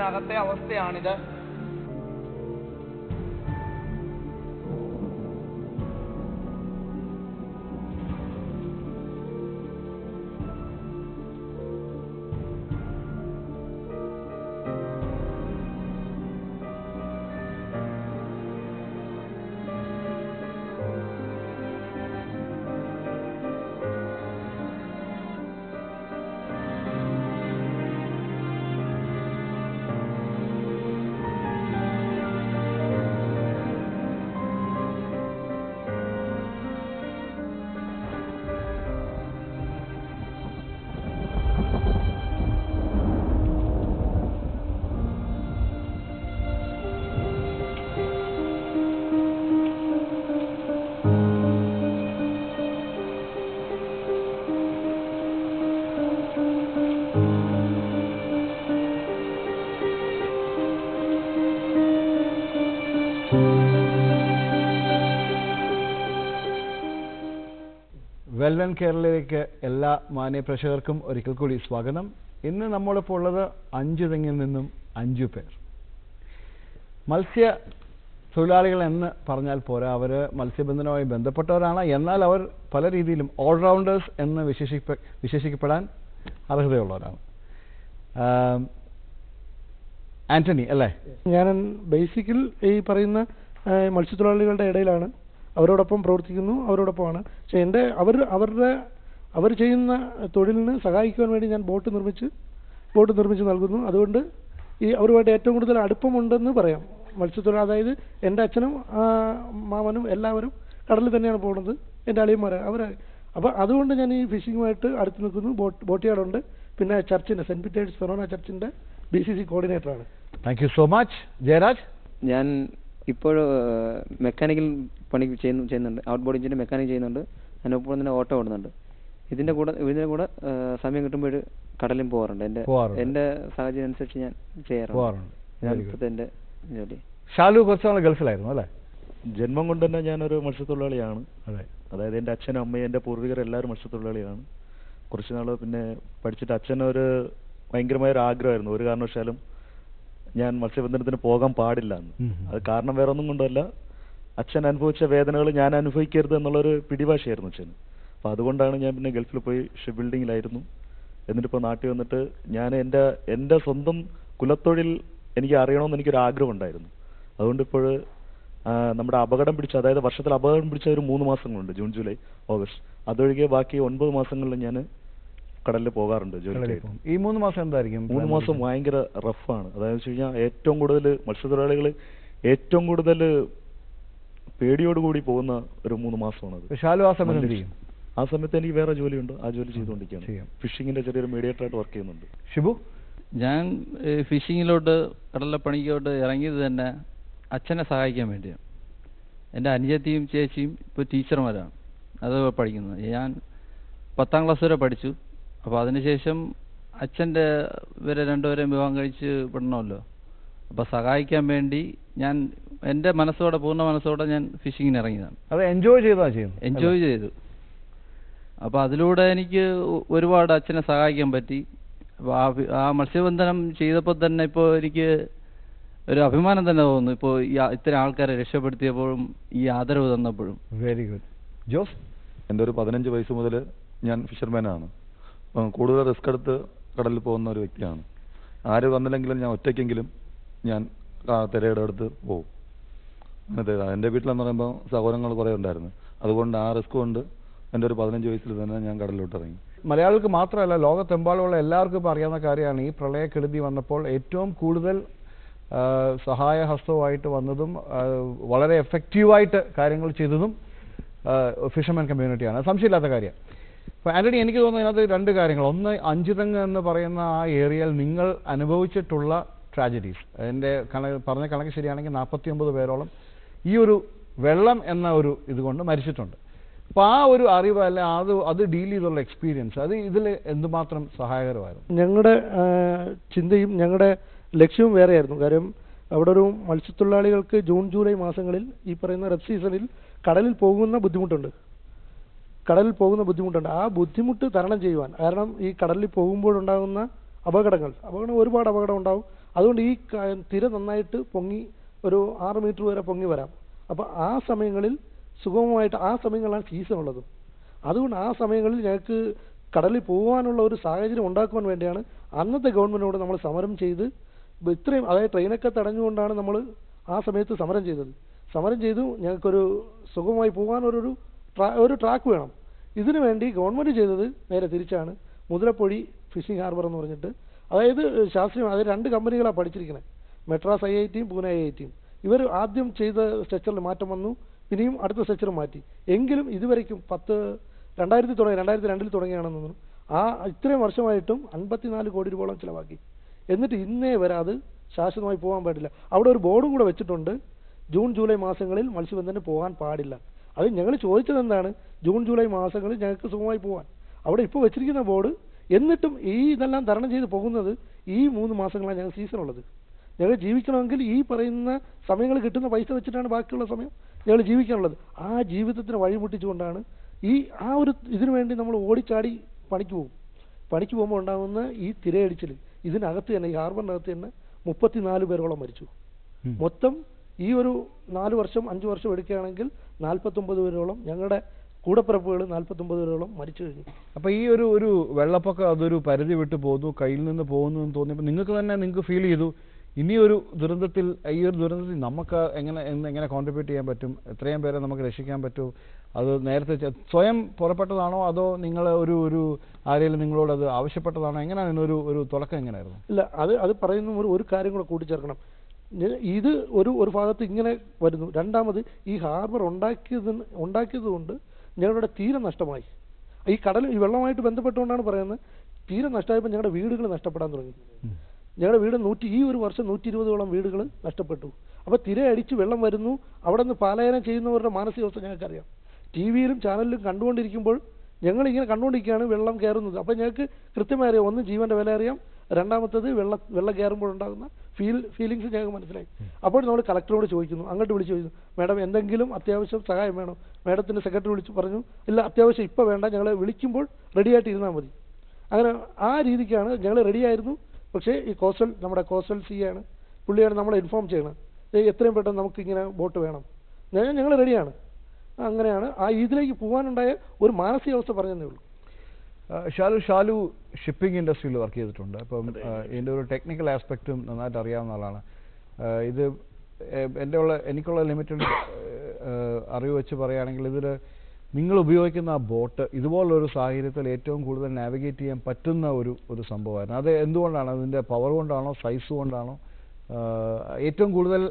വീടിനകത്തെ അവസ്ഥയാണിത്. വെൽവൻ കേരളയിലേക്ക് എല്ലാ മാന്യ പ്രേക്ഷകർക്കും ഒരിക്കൽ കൂടി സ്വാഗതം. ഇന്ന് നമ്മളിപ്പോൾ ഉള്ളത് അഞ്ചു തെങ്ങിൽ നിന്നും അഞ്ചു പേർ. മത്സ്യ തൊഴിലാളികൾ എന്ന് പറഞ്ഞാൽ പോരാ അവർ മത്സ്യബന്ധനവുമായി ബന്ധപ്പെട്ടവരാണ്. എന്നാൽ അവർ പല രീതിയിലും ഓൾറൗണ്ടേഴ്സ് എന്ന് വിശേഷിപ്പ വിശേഷിക്കപ്പെടാൻ അർഹതയുള്ളവരാണ്. ആന്റണി അല്ലേ? ഞാൻ ബേസിക്കൽ ഈ പറയുന്ന മത്സ്യത്തൊഴിലാളികളുടെ ഇടയിലാണ്. അവരോടൊപ്പം പ്രവർത്തിക്കുന്നു അവരോടൊപ്പമാണ്. പക്ഷെ എന്റെ അവർ അവരുടെ അവർ ചെയ്യുന്ന തൊഴിലിന് സഹായിക്കുവാൻ വേണ്ടി ഞാൻ ബോട്ട് നിർമ്മിച്ച് ബോട്ട് നിർമ്മിച്ച് നൽകുന്നു. അതുകൊണ്ട് ഈ അവരുമായിട്ട് ഏറ്റവും കൂടുതൽ അടുപ്പമുണ്ടെന്ന് പറയാം. മത്സ്യത്തൊഴിൽ അതായത് എന്റെ അച്ഛനും മാമനും എല്ലാവരും കടലിൽ തന്നെയാണ് പോകുന്നത്. എന്റെ അളിയന്മാർ അവർ അപ്പോൾ അതുകൊണ്ട് ഞാൻ ഈ ഫിഷിങ്ങുമായിട്ട് അടുത്ത് നിൽക്കുന്നു. ബോട്ട് ബോട്ട് യാർഡുണ്ട്. പിന്നെ ചർച്ചിന്റെ സെന്റ് പീറ്റേഴ്സ് ഫെറോണ ചർച്ചിന്റെ B C C കോർഡിനേറ്ററാണ്. Thank you so much Jayaraj? ഞാൻ ഇപ്പോൾ മെക്കാനിക്കൽ പണി ചെയ്യുന്നു ചെയ്യുന്നുണ്ട്. ഔട്ട് ബോർഡ് എഞ്ചിന്റെ മെക്കാനിക് ചെയ്യുന്നുണ്ട് അതിനൊപ്പം തന്നെ ഓട്ടോ ഓടുന്നുണ്ട്. ഇതിന്റെ കൂടെ ഇതിന്റെ കൂടെ സമയം കിട്ടുമ്പോൾ കടലും പോകാറുണ്ട് എന്റെ. എന്റെ സാഹചര്യം അനുസരിച്ച് ഞാൻ ചെയ്യാറുണ്ട്. എന്റെ ജോലി. ഷാലു കുറച്ച് നാൾ ഗൾഫിലായിരുന്നു അല്ലേ? ജന്മം കൊണ്ട് തന്നെ ഞാനൊരു മത്സ്യത്തൊഴിലാളിയാണ്. അതെ. അതായത് എന്റെ അച്ഛനും അമ്മയും എന്റെ പൂർവികർ എല്ലാവരും മത്സ്യത്തൊഴിലാളിയാണ് കുറച്ച് നാൾ പിന്നെ പഠിച്ചിട്ട് അച്ഛനൊരു ഭയങ്കരമായ ഒരു ആഗ്രഹമായിരുന്നു ഒരു കാരണവശാലും ഞാൻ മത്സ്യബന്ധനത്തിന് പോകാൻ പാടില്ല എന്ന്. അത് കാരണം വേറെ ഒന്നും കൊണ്ടല്ല അച്ഛൻ അനുഭവിച്ച വേദനകൾ ഞാൻ അനുഭവിക്കരുത് എന്നുള്ളൊരു പിടിഭാഷയായിരുന്നു അച്ഛന്. അപ്പോൾ അതുകൊണ്ടാണ് ഞാൻ പിന്നെ ഗൾഫിൽ പോയി ഷിപ്പ് ബിൽഡിങ്ങിലായിരുന്നു എന്നിട്ട് ഇപ്പോൾ നാട്ടിൽ വന്നിട്ട് ഞാൻ എന്റെ എന്റെ സ്വന്തം കുലത്തൊഴിൽ എനിക്ക് അറിയണമെന്ന് എനിക്കൊരു ആഗ്രഹം ഉണ്ടായിരുന്നു. അതുകൊണ്ട് ഇപ്പോൾ നമ്മുടെ അപകടം പിടിച്ച അതായത് വർഷത്തിൽ അപകടം പിടിച്ച ഒരു മൂന്ന് മാസങ്ങളുണ്ട് ജൂൺ ജൂലൈ ഓഗസ്റ്റ്. അതൊഴികെ ബാക്കി ഒൻപത് മാസങ്ങളിൽ ഞാൻ കടലിൽ പോകാറുണ്ട് ജോലിക്കായിട്ട് ഈ മൂന്ന് മാസം എന്തായിരിക്കും മൂന്ന് മാസം? ഭയങ്കര റഫാണ് അതായത് വെച്ച് കഴിഞ്ഞാൽ ഏറ്റവും കൂടുതൽ മത്സ്യത്തൊഴിലാളികൾ ഏറ്റവും കൂടുതൽ പേടിയോടുകൂടി പോകുന്ന ഒരു മൂന്ന് മാസമാണത്. ശാലു ആ സമയത്ത് ചെയ്യും? ആ സമയത്ത് എനിക്ക് വേറെ ജോലിയുണ്ട്. ആ ജോലി. ചെയ്തുകൊണ്ടിരിക്കുകയാണ്. ഫിഷിങ്ങിന്റെ ചെറിയൊരു മീഡിയേറ്റർ ആയിട്ട് വർക്ക് ചെയ്യുന്നുണ്ട്. ഷിബു? ഞാൻ ഫിഷിങ്ങിലോട്ട് കടലപ്പണിക്കോട്ട് ഇറങ്ങിയത് തന്നെ അച്ഛനെ സഹായിക്കാൻ വേണ്ടിയാണ്. എന്റെ അനുജത്തിയും ചേച്ചിയും ഇപ്പോൾ ടീച്ചർമാരാണ്. അത് പഠിക്കുന്നത്. ഞാൻ പത്താം ക്ലാസ് വരെ പഠിച്ചു. അപ്പോൾ അതിനുശേഷം അച്ഛന്റെ ഇവരെ രണ്ടുപേരെയും വിവാഹം കഴിച്ച് വിടണമല്ലോ അപ്പോൾ സഹായിക്കാൻ വേണ്ടി ഞാൻ എന്റെ മനസ്സോടെ പൂർണ മനസ്സോടെ ഞാൻ ഫിഷിങ്ങിന് ഇറങ്ങിയതാണ്. അത് എൻജോയ് ചെയ്താ ചെയ്യും എൻജോയ് ചെയ്തു. അപ്പോൾ അതിലൂടെ എനിക്ക് ഒരുപാട് അച്ഛനെ സഹായിക്കാൻ പറ്റി. അപ്പോൾ ആ ആ മത്സ്യബന്ധനം ചെയ്തപ്പോൾ തന്നെ ഇപ്പോൾ എനിക്ക് ഒരു അഭിമാനം തന്നെ തോന്നുന്നു. ഇപ്പോൾ ഈ ഇത്തരം ആൾക്കാരെ രക്ഷപ്പെടുത്തിയപ്പോഴും ഈ ആദരവ് തന്നപ്പോഴും. Very good Jose? എന്റെ ഒരു പതിനഞ്ച് വയസ്സ് മുതൽ ഞാൻ ഫിഷർമാനാണ് കൂടുതൽ റിസ്ക് എടുത്ത് കടലിൽ പോകുന്ന ഒരു വ്യക്തിയാണ്. ആര് വന്നില്ലെങ്കിലും ഞാൻ ഒറ്റയ്ക്കെങ്കിലും ഞാൻ തിരയുടെ അടുത്ത് പോകും അങ്ങനത്തെ. എന്റെ വീട്ടിലെന്ന് പറയുമ്പോൾ സഹോദരങ്ങൾ കുറേ ഉണ്ടായിരുന്നു. അതുകൊണ്ട് ആ റിസ്ക് കൊണ്ട് എന്റെ ഒരു പതിനഞ്ച് വയസ്സിൽ തന്നെ ഞാൻ കടലിലോട്ട് ഇറങ്ങി. മലയാളികൾക്ക് മാത്രമല്ല ലോകത്തെമ്പാടുമുള്ള എല്ലാവർക്കും അറിയാവുന്ന കാര്യമാണ് ഈ പ്രളയക്കെടുതി വന്നപ്പോൾ ഏറ്റവും കൂടുതൽ സഹായഹസ്തവുമായിട്ട് വന്നതും വളരെ എഫക്റ്റീവായിട്ട് കാര്യങ്ങൾ ചെയ്തതും ഫിഷർമാൻ കമ്മ്യൂണിറ്റിയാണ് സംശയമില്ലാത്ത കാര്യം. അപ്പോൾ എനിക്ക് തോന്നുന്നു അതിനകത്ത് രണ്ട് കാര്യങ്ങൾ. ഒന്ന് അഞ്ചുതെങ്ങ് എന്ന് പറയുന്ന ആ ഏരിയയിൽ നിങ്ങൾ അനുഭവിച്ചിട്ടുള്ള ട്രാജഡീസ്. എന്റെ കണക്ക് പറഞ്ഞ കണക്ക് ശരിയാണെങ്കിൽ നാൽപ്പത്തി ഒമ്പത് പേരോളം ഈ ഒരു വെള്ളം എന്ന ഒരു ഇതുകൊണ്ട് മരിച്ചിട്ടുണ്ട്. അപ്പോൾ ആ ഒരു അറിവ് അല്ല അത് അത് ഡീൽ ചെയ്തുള്ള എക്സ്പീരിയൻസ് അത് ഇതിൽ എന്തുമാത്രം സഹായകരമായിരുന്നു? ഞങ്ങളുടെ ചിന്തയും ഞങ്ങളുടെ ലക്ഷ്യവും വേറെയായിരുന്നു. കാര്യം അവിടെ ഒരു മത്സ്യത്തൊഴിലാളികൾക്ക് ജൂൺ ജൂലൈ മാസങ്ങളിൽ ഈ പറയുന്ന റെഡ് സീസണിൽ കടലിൽ പോകുന്ന ബുദ്ധിമുട്ടുണ്ട്. കടലിൽ പോകുന്ന ബുദ്ധിമുട്ടുണ്ട്. ആ ബുദ്ധിമുട്ട് തരണം ചെയ്യുവാൻ. കാരണം ഈ കടലിൽ പോകുമ്പോഴുണ്ടാകുന്ന അപകടങ്ങൾ. അപകടം ഒരുപാട് അപകടം ഉണ്ടാവും. അതുകൊണ്ട് ഈ തിര നന്നായിട്ട് പൊങ്ങി ഒരു ആറ് മീറ്റർ വരെ പൊങ്ങി വരാം. അപ്പോൾ ആ സമയങ്ങളിൽ സുഗമമായിട്ട് ആ സമയങ്ങളാണ് സീസൺ ഉള്ളത്. അതുകൊണ്ട് ആ സമയങ്ങളിൽ ഞങ്ങൾക്ക് കടലിൽ പോകാനുള്ള ഒരു സാഹചര്യം ഉണ്ടാക്കുവാൻ വേണ്ടിയാണ് അന്നത്തെ ഗവൺമെന്റിനോട് നമ്മൾ സമരം ചെയ്ത് ഇത്രയും അതായത് ട്രെയിനൊക്കെ തടഞ്ഞുകൊണ്ടാണ് നമ്മൾ ആ സമയത്ത് സമരം ചെയ്തത്. സമരം ചെയ്തു ഞങ്ങൾക്കൊരു സുഖമായി പോകാൻ ഒരു ഒരു ട്രാ- ഒരു ട്രാക്ക് വേണം. ഇതിനു വേണ്ടി ഗവൺമെന്റ് ചെയ്തത് നേരെ തിരിച്ചാണ്. മുതലപ്പൊഴി ഫിഷിംഗ് ഹാർബർ എന്ന് പറഞ്ഞിട്ട്. അതായത് ശാസ്ത്രീയം അതായത് രണ്ട് കമ്പനികളാണ് പഠിച്ചിരിക്കുന്നത് മെട്രാസ് ഐ ഐ ടിയും പൂനെ ഐ ഐ ടിയും. ഇവർ ആദ്യം ചെയ്ത സ്ട്രക്ചറിൽ മാറ്റം വന്നു. പിന്നെയും അടുത്ത സ്ട്രക്ചർ മാറ്റി. എങ്കിലും ഇതുവരെയ്ക്കും പത്ത് രണ്ടായിരത്തി തുടങ്ങി രണ്ടായിരത്തി രണ്ടിൽ തുടങ്ങിയാണെന്ന് ആ ഇത്രയും വർഷമായിട്ടും അൻപത്തിനാല് കോടി രൂപയോളം ചിലവാക്കി. എന്നിട്ട് ഇന്നേ വരെ അത് ശാശ്വതമായി പോകാൻ പാടില്ല. അവിടെ ഒരു ബോർഡും കൂടെ വെച്ചിട്ടുണ്ട്. ജൂൺ ജൂലൈ മാസങ്ങളിൽ മത്സ്യബന്ധനത്തിന് പോകാൻ പാടില്ല. അത് ഞങ്ങൾ ചോദിച്ചത് എന്താണ് ജൂൺ ജൂലൈ മാസങ്ങളിൽ ഞങ്ങൾക്ക് സുഖമായി പോകാൻ അവിടെ ഇപ്പോൾ വെച്ചിരിക്കുന്ന ബോർഡ് എന്നിട്ടും ഈ ഇതെല്ലാം തരണം ചെയ്ത് പോകുന്നത് ഈ മൂന്ന് മാസങ്ങളാണ് ഞങ്ങൾ സീസണുള്ളത് ഞങ്ങൾ ജീവിക്കണമെങ്കിൽ ഈ പറയുന്ന സമയങ്ങൾ കിട്ടുന്ന പൈസ വെച്ചിട്ടാണ് ബാക്കിയുള്ള സമയം ഞങ്ങൾ ജീവിക്കാനുള്ളത്. ആ ജീവിതത്തിന് വഴിമുട്ടിച്ചുകൊണ്ടാണ് ഈ ആ ഒരു ഇതിനു വേണ്ടി നമ്മൾ ഓടിച്ചാടി പണിക്ക് പോകും. പണിക്ക് പോകുമ്പോൾ ഉണ്ടാകുന്ന ഈ തിരയടിച്ചിൽ ഇതിനകത്ത് തന്നെ ഈ ഹാർബറിനകത്ത് തന്നെ മുപ്പത്തിനാല് പേരോളം മരിച്ചു. മൊത്തം ഈ ഒരു നാല് വർഷം അഞ്ച് വർഷം എടുക്കുകയാണെങ്കിൽ നാൽപ്പത്തൊമ്പത് പേരോളം ഞങ്ങളുടെ കൂടപ്പിറപ്പുകൾ നാൽപ്പത്തൊമ്പത് പേരോളം മരിച്ചു കഴിഞ്ഞു. അപ്പോൾ ഈ ഒരു ഒരു വെള്ളപ്പൊക്കം അതൊരു പരിധി വിട്ട് പോകുന്നു കയ്യിൽ നിന്ന് പോകുന്നു എന്ന് തോന്നിയപ്പോൾ നിങ്ങൾക്ക് തന്നെ നിങ്ങൾക്ക് ഫീൽ ചെയ്തു ഇനി ഒരു ദുരന്തത്തിൽ ഈ ഒരു ദുരന്തത്തിൽ നമുക്ക് എങ്ങനെ എന്ന് എങ്ങനെ കോൺട്രിബ്യൂട്ട് ചെയ്യാൻ പറ്റും എത്രയും പേരെ നമുക്ക് രക്ഷിക്കാൻ പറ്റും അത് നേരത്തെ സ്വയം പുറപ്പെട്ടതാണോ അതോ നിങ്ങൾ ഒരു ഒരു ആരെങ്കിലും നിങ്ങളോട് അത് ആവശ്യപ്പെട്ടതാണോ എങ്ങനെയാണ് ഒരു ഒരു തുടക്കം എങ്ങനെയായിരുന്നു? ഇല്ല അത് അത് പറയുന്ന ഒരു ഒരു കാര്യം കൂടെ കൂട്ടിച്ചേർക്കണം. ഇത് ഒരു ഒരു ഭാഗത്ത് ഇങ്ങനെ വരുന്നു. രണ്ടാമത് ഈ ഹാർബർ ഉണ്ടാക്കിയത് ഉണ്ടാക്കിയത് കൊണ്ട് ഞങ്ങളുടെ തീരെ നഷ്ടമായി. ഈ കടൽ ഈ വെള്ളമായിട്ട് ബന്ധപ്പെട്ടുകൊണ്ടാണ് പറയുന്നത് തീരെ നഷ്ടമായപ്പോൾ ഞങ്ങളുടെ വീടുകൾ നഷ്ടപ്പെടാൻ തുടങ്ങി. ഞങ്ങളുടെ വീട് നൂറ്റി ഈ ഒരു വർഷം നൂറ്റി ഇരുപതോളം വീടുകൾ നഷ്ടപ്പെട്ടു. അപ്പോൾ തിരയടിച്ച് വെള്ളം വരുന്നു. അവിടെ നിന്ന് പാലായനം ചെയ്യുന്നവരുടെ മാനസികാവസ്ഥ ഞങ്ങൾക്കറിയാം. ടി വിയിലും ചാനലിലും കണ്ടുകൊണ്ടിരിക്കുമ്പോൾ ഞങ്ങൾ ഇങ്ങനെ കണ്ടുകൊണ്ടിരിക്കുകയാണ് വെള്ളം കയറുന്നത്. അപ്പോൾ ഞങ്ങൾക്ക് കൃത്യമായി അറിയാം. ഒന്ന് ജീവന്റെ വില അറിയാം. രണ്ടാമത്തത് വെള്ള വെള്ളം കയറുമ്പോഴുണ്ടാകുന്ന ഫീൽ ഫീലിങ്സ് ഞങ്ങൾക്ക് മനസ്സിലായി. അപ്പോൾ നമ്മൾ കളക്ടറോട് ചോദിക്കുന്നു അങ്ങോട്ട് വിളിച്ച് ചോദിക്കുന്നു മാഡം എന്തെങ്കിലും അത്യാവശ്യം സഹായം വേണം? മാഡത്തിന്റെ സെക്രട്ടറി വിളിച്ച് പറഞ്ഞു ഇല്ല അത്യാവശ്യം ഇപ്പോൾ വേണ്ട ഞങ്ങൾ വിളിക്കുമ്പോൾ റെഡിയായിട്ട് ഇരുന്നാൽ മതി. അങ്ങനെ ആ രീതിക്കാണ് ഞങ്ങൾ റെഡിയായിരുന്നു പക്ഷേ ഈ കോസ്റ്റൽ നമ്മുടെ കോസ്റ്റൽ സി ആണ് പുള്ളിയാണ് നമ്മളെ ഇൻഫോം ചെയ്യണം എത്രയും പെട്ടെന്ന് നമുക്ക് ഇങ്ങനെ ബോട്ട് വേണം. ഞങ്ങൾ റെഡിയാണ് അങ്ങനെയാണ് ആ ഇതിലേക്ക് പോകാനുണ്ടായ ഒരു മാനസികാവസ്ഥ പറഞ്ഞതേ ഉള്ളൂ. ഷാലു ഷാലു ഷിപ്പിംഗ് ഇൻഡസ്ട്രിയിൽ വർക്ക് ചെയ്തിട്ടുണ്ട്. അപ്പം ഇതിന്റെ ഒരു ടെക്നിക്കൽ ആസ്പെക്റ്റും നന്നായിട്ട് അറിയാവുന്ന ആളാണ്. ഇത് എന്റെ ഉള്ള എനിക്കുള്ള ലിമിറ്റഡ് അറിവ് വെച്ച് പറയുകയാണെങ്കിൽ ഇതിൽ നിങ്ങൾ ഉപയോഗിക്കുന്ന ആ ബോട്ട് ഇതുപോലൊരു സാഹചര്യത്തിൽ ഏറ്റവും കൂടുതൽ നാവിഗേറ്റ് ചെയ്യാൻ പറ്റുന്ന ഒരു ഒരു സംഭവമായിരുന്നു. അത് എന്തുകൊണ്ടാണ്? അതിന്റെ പവർ കൊണ്ടാണോ? സൈസ് കൊണ്ടാണോ? ഏറ്റവും കൂടുതൽ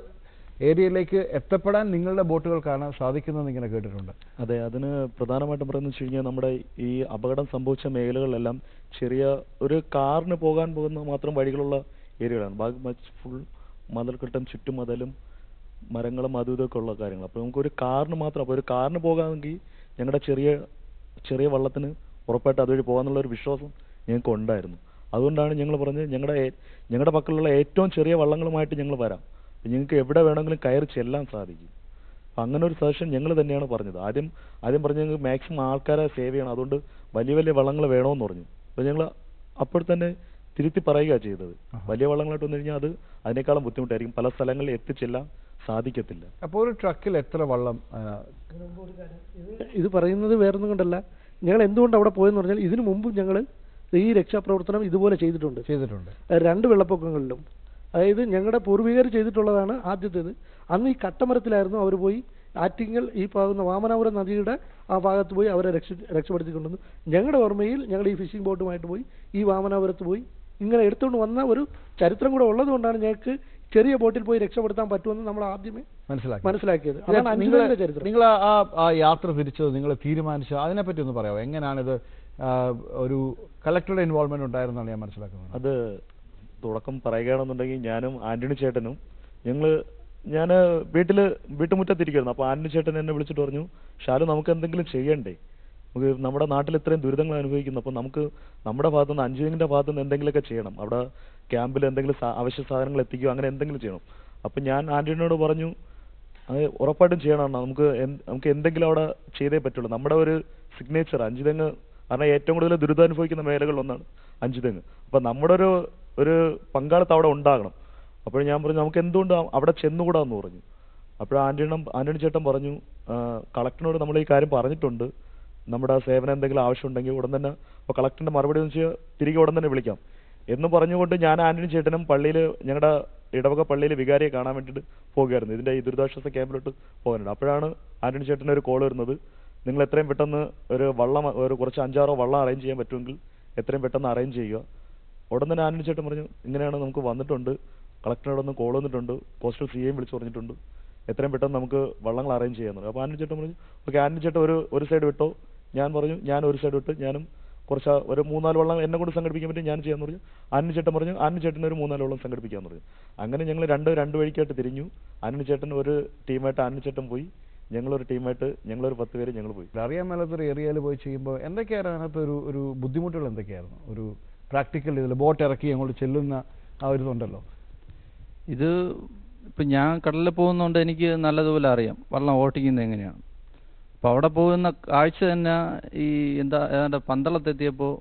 ഏരിയയിലേക്ക് എത്തപ്പെടാൻ നിങ്ങളുടെ ബോട്ടുകൾക്കാണ് സാധിക്കുന്നതെന്ന് ഇങ്ങനെ കേട്ടിട്ടുണ്ട്. അതെ അതിന് പ്രധാനമായിട്ടും പറയുന്നത് വെച്ച് കഴിഞ്ഞാൽ നമ്മുടെ ഈ അപകടം സംഭവിച്ച മേഖലകളിലെല്ലാം ചെറിയ ഒരു കാറിന് പോകാൻ പോകുന്ന മാത്രം വഴികളുള്ള ഏരിയകളാണ്. ബാക്കി മച്ച് ഫുൾ മതിൽക്കെട്ടും ചുറ്റുമതിലും മരങ്ങളും അതും ഇതൊക്കെ ഉള്ള കാര്യങ്ങൾ. അപ്പോൾ നമുക്കൊരു കാറിന് മാത്രം അപ്പോൾ ഒരു കാറിന് പോകാമെങ്കിൽ ഞങ്ങളുടെ ചെറിയ ചെറിയ വള്ളത്തിന് ഉറപ്പായിട്ട് അതുവഴി പോകാന്നുള്ള ഒരു വിശ്വാസം ഞങ്ങൾക്ക് ഉണ്ടായിരുന്നു അതുകൊണ്ടാണ് ഞങ്ങൾ പറഞ്ഞത് ഞങ്ങളുടെ ഞങ്ങളുടെ പക്കലുള്ള ഏറ്റവും ചെറിയ വള്ളങ്ങളുമായിട്ട് ഞങ്ങൾ വരാം. അപ്പോൾ ഞങ്ങൾക്ക് എവിടെ വേണമെങ്കിലും കയറി ചെല്ലാൻ സാധിക്കും. അപ്പം അങ്ങനെ ഒരു സജഷൻ ഞങ്ങൾ തന്നെയാണ് പറഞ്ഞത്. ആദ്യം ആദ്യം പറഞ്ഞ ഞങ്ങൾക്ക് മാക്സിമം ആൾക്കാരെ സേവ് ചെയ്യണം. അതുകൊണ്ട് വലിയ വലിയ വള്ളങ്ങൾ വേണമെന്ന് പറഞ്ഞു. അപ്പോൾ ഞങ്ങൾ അപ്പോൾ തന്നെ തിരുത്തി പറയുക ചെയ്തത്. വലിയ വള്ളങ്ങളായിട്ട് വന്നു കഴിഞ്ഞാൽ അത് അതിനേക്കാളും ബുദ്ധിമുട്ടായിരിക്കും. പല സ്ഥലങ്ങളിൽ എത്തിച്ചെല്ലാം സാധിക്കത്തില്ല. അപ്പോൾ ഒരു ട്രക്കിൽ എത്ര വള്ളം ഇത് പറയുന്നത് വേറൊന്നും കൊണ്ടല്ല. ഞങ്ങൾ എന്തുകൊണ്ട് അവിടെ പോയെന്ന് പറഞ്ഞാൽ ഇതിനു മുമ്പും ഞങ്ങൾ ഈ രക്ഷാപ്രവർത്തനം ഇതുപോലെ ചെയ്തിട്ടുണ്ട്. ചെയ്തിട്ടുണ്ട്. രണ്ട് വെള്ളപ്പൊക്കങ്ങളിലും അതായത് ഞങ്ങളുടെ പൂർവികർ ചെയ്തിട്ടുള്ളതാണ് ആദ്യത്തേത്. അന്ന് ഈ കട്ടമരത്തിലായിരുന്നു അവർ പോയി ആറ്റിങ്ങൽ ഈ പോകുന്ന വാമനാപുരം നദിയുടെ ആ ഭാഗത്ത് പോയി അവരെ രക്ഷ രക്ഷപ്പെടുത്തിക്കൊണ്ടുവന്നു ഞങ്ങളുടെ ഓർമ്മയിൽ ഞങ്ങൾ ഈ ഫിഷിംഗ് ബോട്ടുമായിട്ട് പോയി ഈ വാമനാപുരത്ത് പോയി. ഇങ്ങനെ എടുത്തുകൊണ്ട് വന്ന ഒരു ചരിത്രം കൂടെ ഉള്ളതുകൊണ്ടാണ് ഞങ്ങൾക്ക് ചെറിയ ബോട്ടിൽ പോയി രക്ഷപ്പെടുത്താൻ പറ്റുമെന്ന് നമ്മൾ ആദ്യമേ മനസ്സിലാക്കി. മനസ്സിലാക്കിയത്. അതാണ് അഞ്ചുപേരുടെ ചരിത്രം. നിങ്ങൾ ആ യാത്ര തിരിച്ചത് നിങ്ങൾ തീരുമാനിച്ചത് അതിനെപ്പറ്റി ഒന്ന് പറയാമോ? എങ്ങനെയാണിത് ഒരു കളക്ടറുടെ ഇൻവോൾവ്മെന്റ് ഉണ്ടായിരുന്നാണ് ഞാൻ മനസ്സിലാക്കുന്നത്. അത് തുടക്കം പറയുകയാണെന്നുണ്ടെങ്കിൽ ഞാനും ആന്റണി ചേട്ടനും ഞങ്ങൾ ഞാൻ വീട്ടിൽ വീട്ടുമുറ്റത്തിരിക്കുമായിരുന്നു അപ്പോൾ ആന്റണി ചേട്ടൻ എന്നെ വിളിച്ചിട്ട് പറഞ്ഞു ഷാലു നമുക്ക് എന്തെങ്കിലും ചെയ്യണ്ടേ? നമുക്ക് നമ്മുടെ നാട്ടിൽ ഇത്രയും ദുരിതങ്ങൾ അനുഭവിക്കുന്നു. അപ്പോൾ നമുക്ക് നമ്മുടെ ഭാഗത്തു നിന്ന് അഞ്ചുവിന്റെ ഭാഗത്തു നിന്ന് എന്തെങ്കിലുമൊക്കെ ചെയ്യണം. അവിടെ ക്യാമ്പിൽ എന്തെങ്കിലും അവശ്യ സാധനങ്ങൾ എത്തിക്കുകയോ അങ്ങനെ എന്തെങ്കിലും ചെയ്യണം. അപ്പം ഞാൻ ആന്റണിയോട് പറഞ്ഞു അത് ഉറപ്പായിട്ടും ചെയ്യണം. നമുക്ക് നമുക്ക് എന്തെങ്കിലും അവിടെ ചെയ്തേ പറ്റുള്ളൂ. നമ്മുടെ ഒരു സിഗ്നേച്ചർ അഞ്ചുതെങ്ങ് കാരണം ഏറ്റവും കൂടുതൽ ദുരിതം അനുഭവിക്കുന്ന മേഖലകളിൽ അഞ്ചുതെങ്ങ്. അപ്പം നമ്മുടെ ഒരു ഒരു പങ്കാളിത്തം അവിടെ ഉണ്ടാകണം. അപ്പോൾ ഞാൻ പറഞ്ഞു നമുക്ക് എന്തുകൊണ്ട് അവിടെ ചെന്നുകൂടാന്ന് പറഞ്ഞു. അപ്പോൾ ആന്റണിയും ആന്റണി ചേട്ടൻ പറഞ്ഞു കളക്ടറിനോട് നമ്മൾ ഈ കാര്യം പറഞ്ഞിട്ടുണ്ട്. നമ്മുടെ സേവനം എന്തെങ്കിലും ആവശ്യമുണ്ടെങ്കിൽ ഉടൻ തന്നെ അപ്പോൾ കളക്ടറിന്റെ മറുപടി എന്ന് വെച്ചാൽ തിരികെ ഉടൻ തന്നെ വിളിക്കാം. എന്ന് പറഞ്ഞുകൊണ്ട് ഞാൻ ആന്റണി ചേട്ടനും പള്ളിയിൽ ഞങ്ങളുടെ ഇടവക പള്ളിയിൽ വികാരിയെ കാണാൻ വേണ്ടിയിട്ട് പോകുകയായിരുന്നു. ഇതിന്റെ ഈ ദുരിതാശ്വാസ ക്യാമ്പിലോട്ട് പോകാനുണ്ട് അപ്പോഴാണ് ആന്റണി ചേട്ടന്റെ ഒരു കോൾ വരുന്നത്. നിങ്ങൾ എത്രയും പെട്ടെന്ന് ഒരു വള്ളം ഒരു കുറച്ച് അഞ്ചാറോ വള്ളം അറേഞ്ച് ചെയ്യാൻ പറ്റുമെങ്കിൽ എത്രയും പെട്ടെന്ന് അറേഞ്ച് ചെയ്യുക. ഉടൻ തന്നെ ആന്റണി ചേട്ടൻ പറഞ്ഞു ഇങ്ങനെയാണ് നമുക്ക് വന്നിട്ടുണ്ട്. കളക്ടറോട് ഒന്ന് കോൾ വന്നിട്ടുണ്ട്. പോസ്റ്റൽ സി എം വിളിച്ച് പറഞ്ഞിട്ടുണ്ട്. എത്രയും പെട്ടെന്ന് നമുക്ക് വള്ളങ്ങൾ അറേഞ്ച് ചെയ്യാൻ പറഞ്ഞു. അപ്പോൾ ആന്റണി ചേട്ടൻ പറഞ്ഞു ഓക്കെ ആന്റണി ചേട്ടൻ ഒരു ഒരു സൈഡ് വിട്ടോ? ഞാൻ പറഞ്ഞു ഞാൻ ഒരു സൈഡ് വിട്ട് ഞാനും കുറച്ച് ഒരു മൂന്നാൽ വള്ളം എന്നെ കൊണ്ട് സംഘടിപ്പിക്കാൻ പറ്റും ഞാൻ ചെയ്യാന്ന് പറഞ്ഞു. ആന്റണി ചേട്ടൻ പറഞ്ഞു ആന്റണി ചേട്ടൻ ഒരു മൂന്നാൽ വള്ളം സംഘടിപ്പിക്കാന്ന് പറഞ്ഞു. അങ്ങനെ ഞങ്ങൾ രണ്ട് രണ്ട് വഴിക്കായിട്ട് തിരിഞ്ഞു. ആന്റണി ചേട്ടൻ ഒരു ടീമായിട്ട് ആന്റണി ചേട്ടൻ പോയി. ഞങ്ങളൊരു ടീമായിട്ട് ഞങ്ങളൊരു പത്ത് പേര് ഞങ്ങൾ പോയി. അറിയാൻ മേലാത്തൊരു ഏരിയയിൽ പോയി ചെയ്യുമ്പോൾ എന്തൊക്കെയായിരുന്നു അതിനകത്ത് ഒരു ഒരു ബുദ്ധിമുട്ടുകൾ എന്തൊക്കെയായിരുന്നു? ഒരു പ്രാക്ടിക്കൽ ഇതിൽ ബോട്ട് ഇറക്കി അങ്ങോട്ട് ചെല്ലുന്ന ആ ഒരു ഇതുണ്ടല്ലോ. ഇത് ഇപ്പം ഞാൻ കടലിൽ പോകുന്നതുകൊണ്ട് എനിക്ക് നല്ലതുപോലെ അറിയാം. വള്ളം ഓട്ടിക്കുന്നത് എങ്ങനെയാണ്. അപ്പോൾ അവിടെ പോകുന്ന ആഴ്ച തന്നെ ഈ എന്താ ഏതാണ്ട് പന്തളത്തെത്തിയപ്പോൾ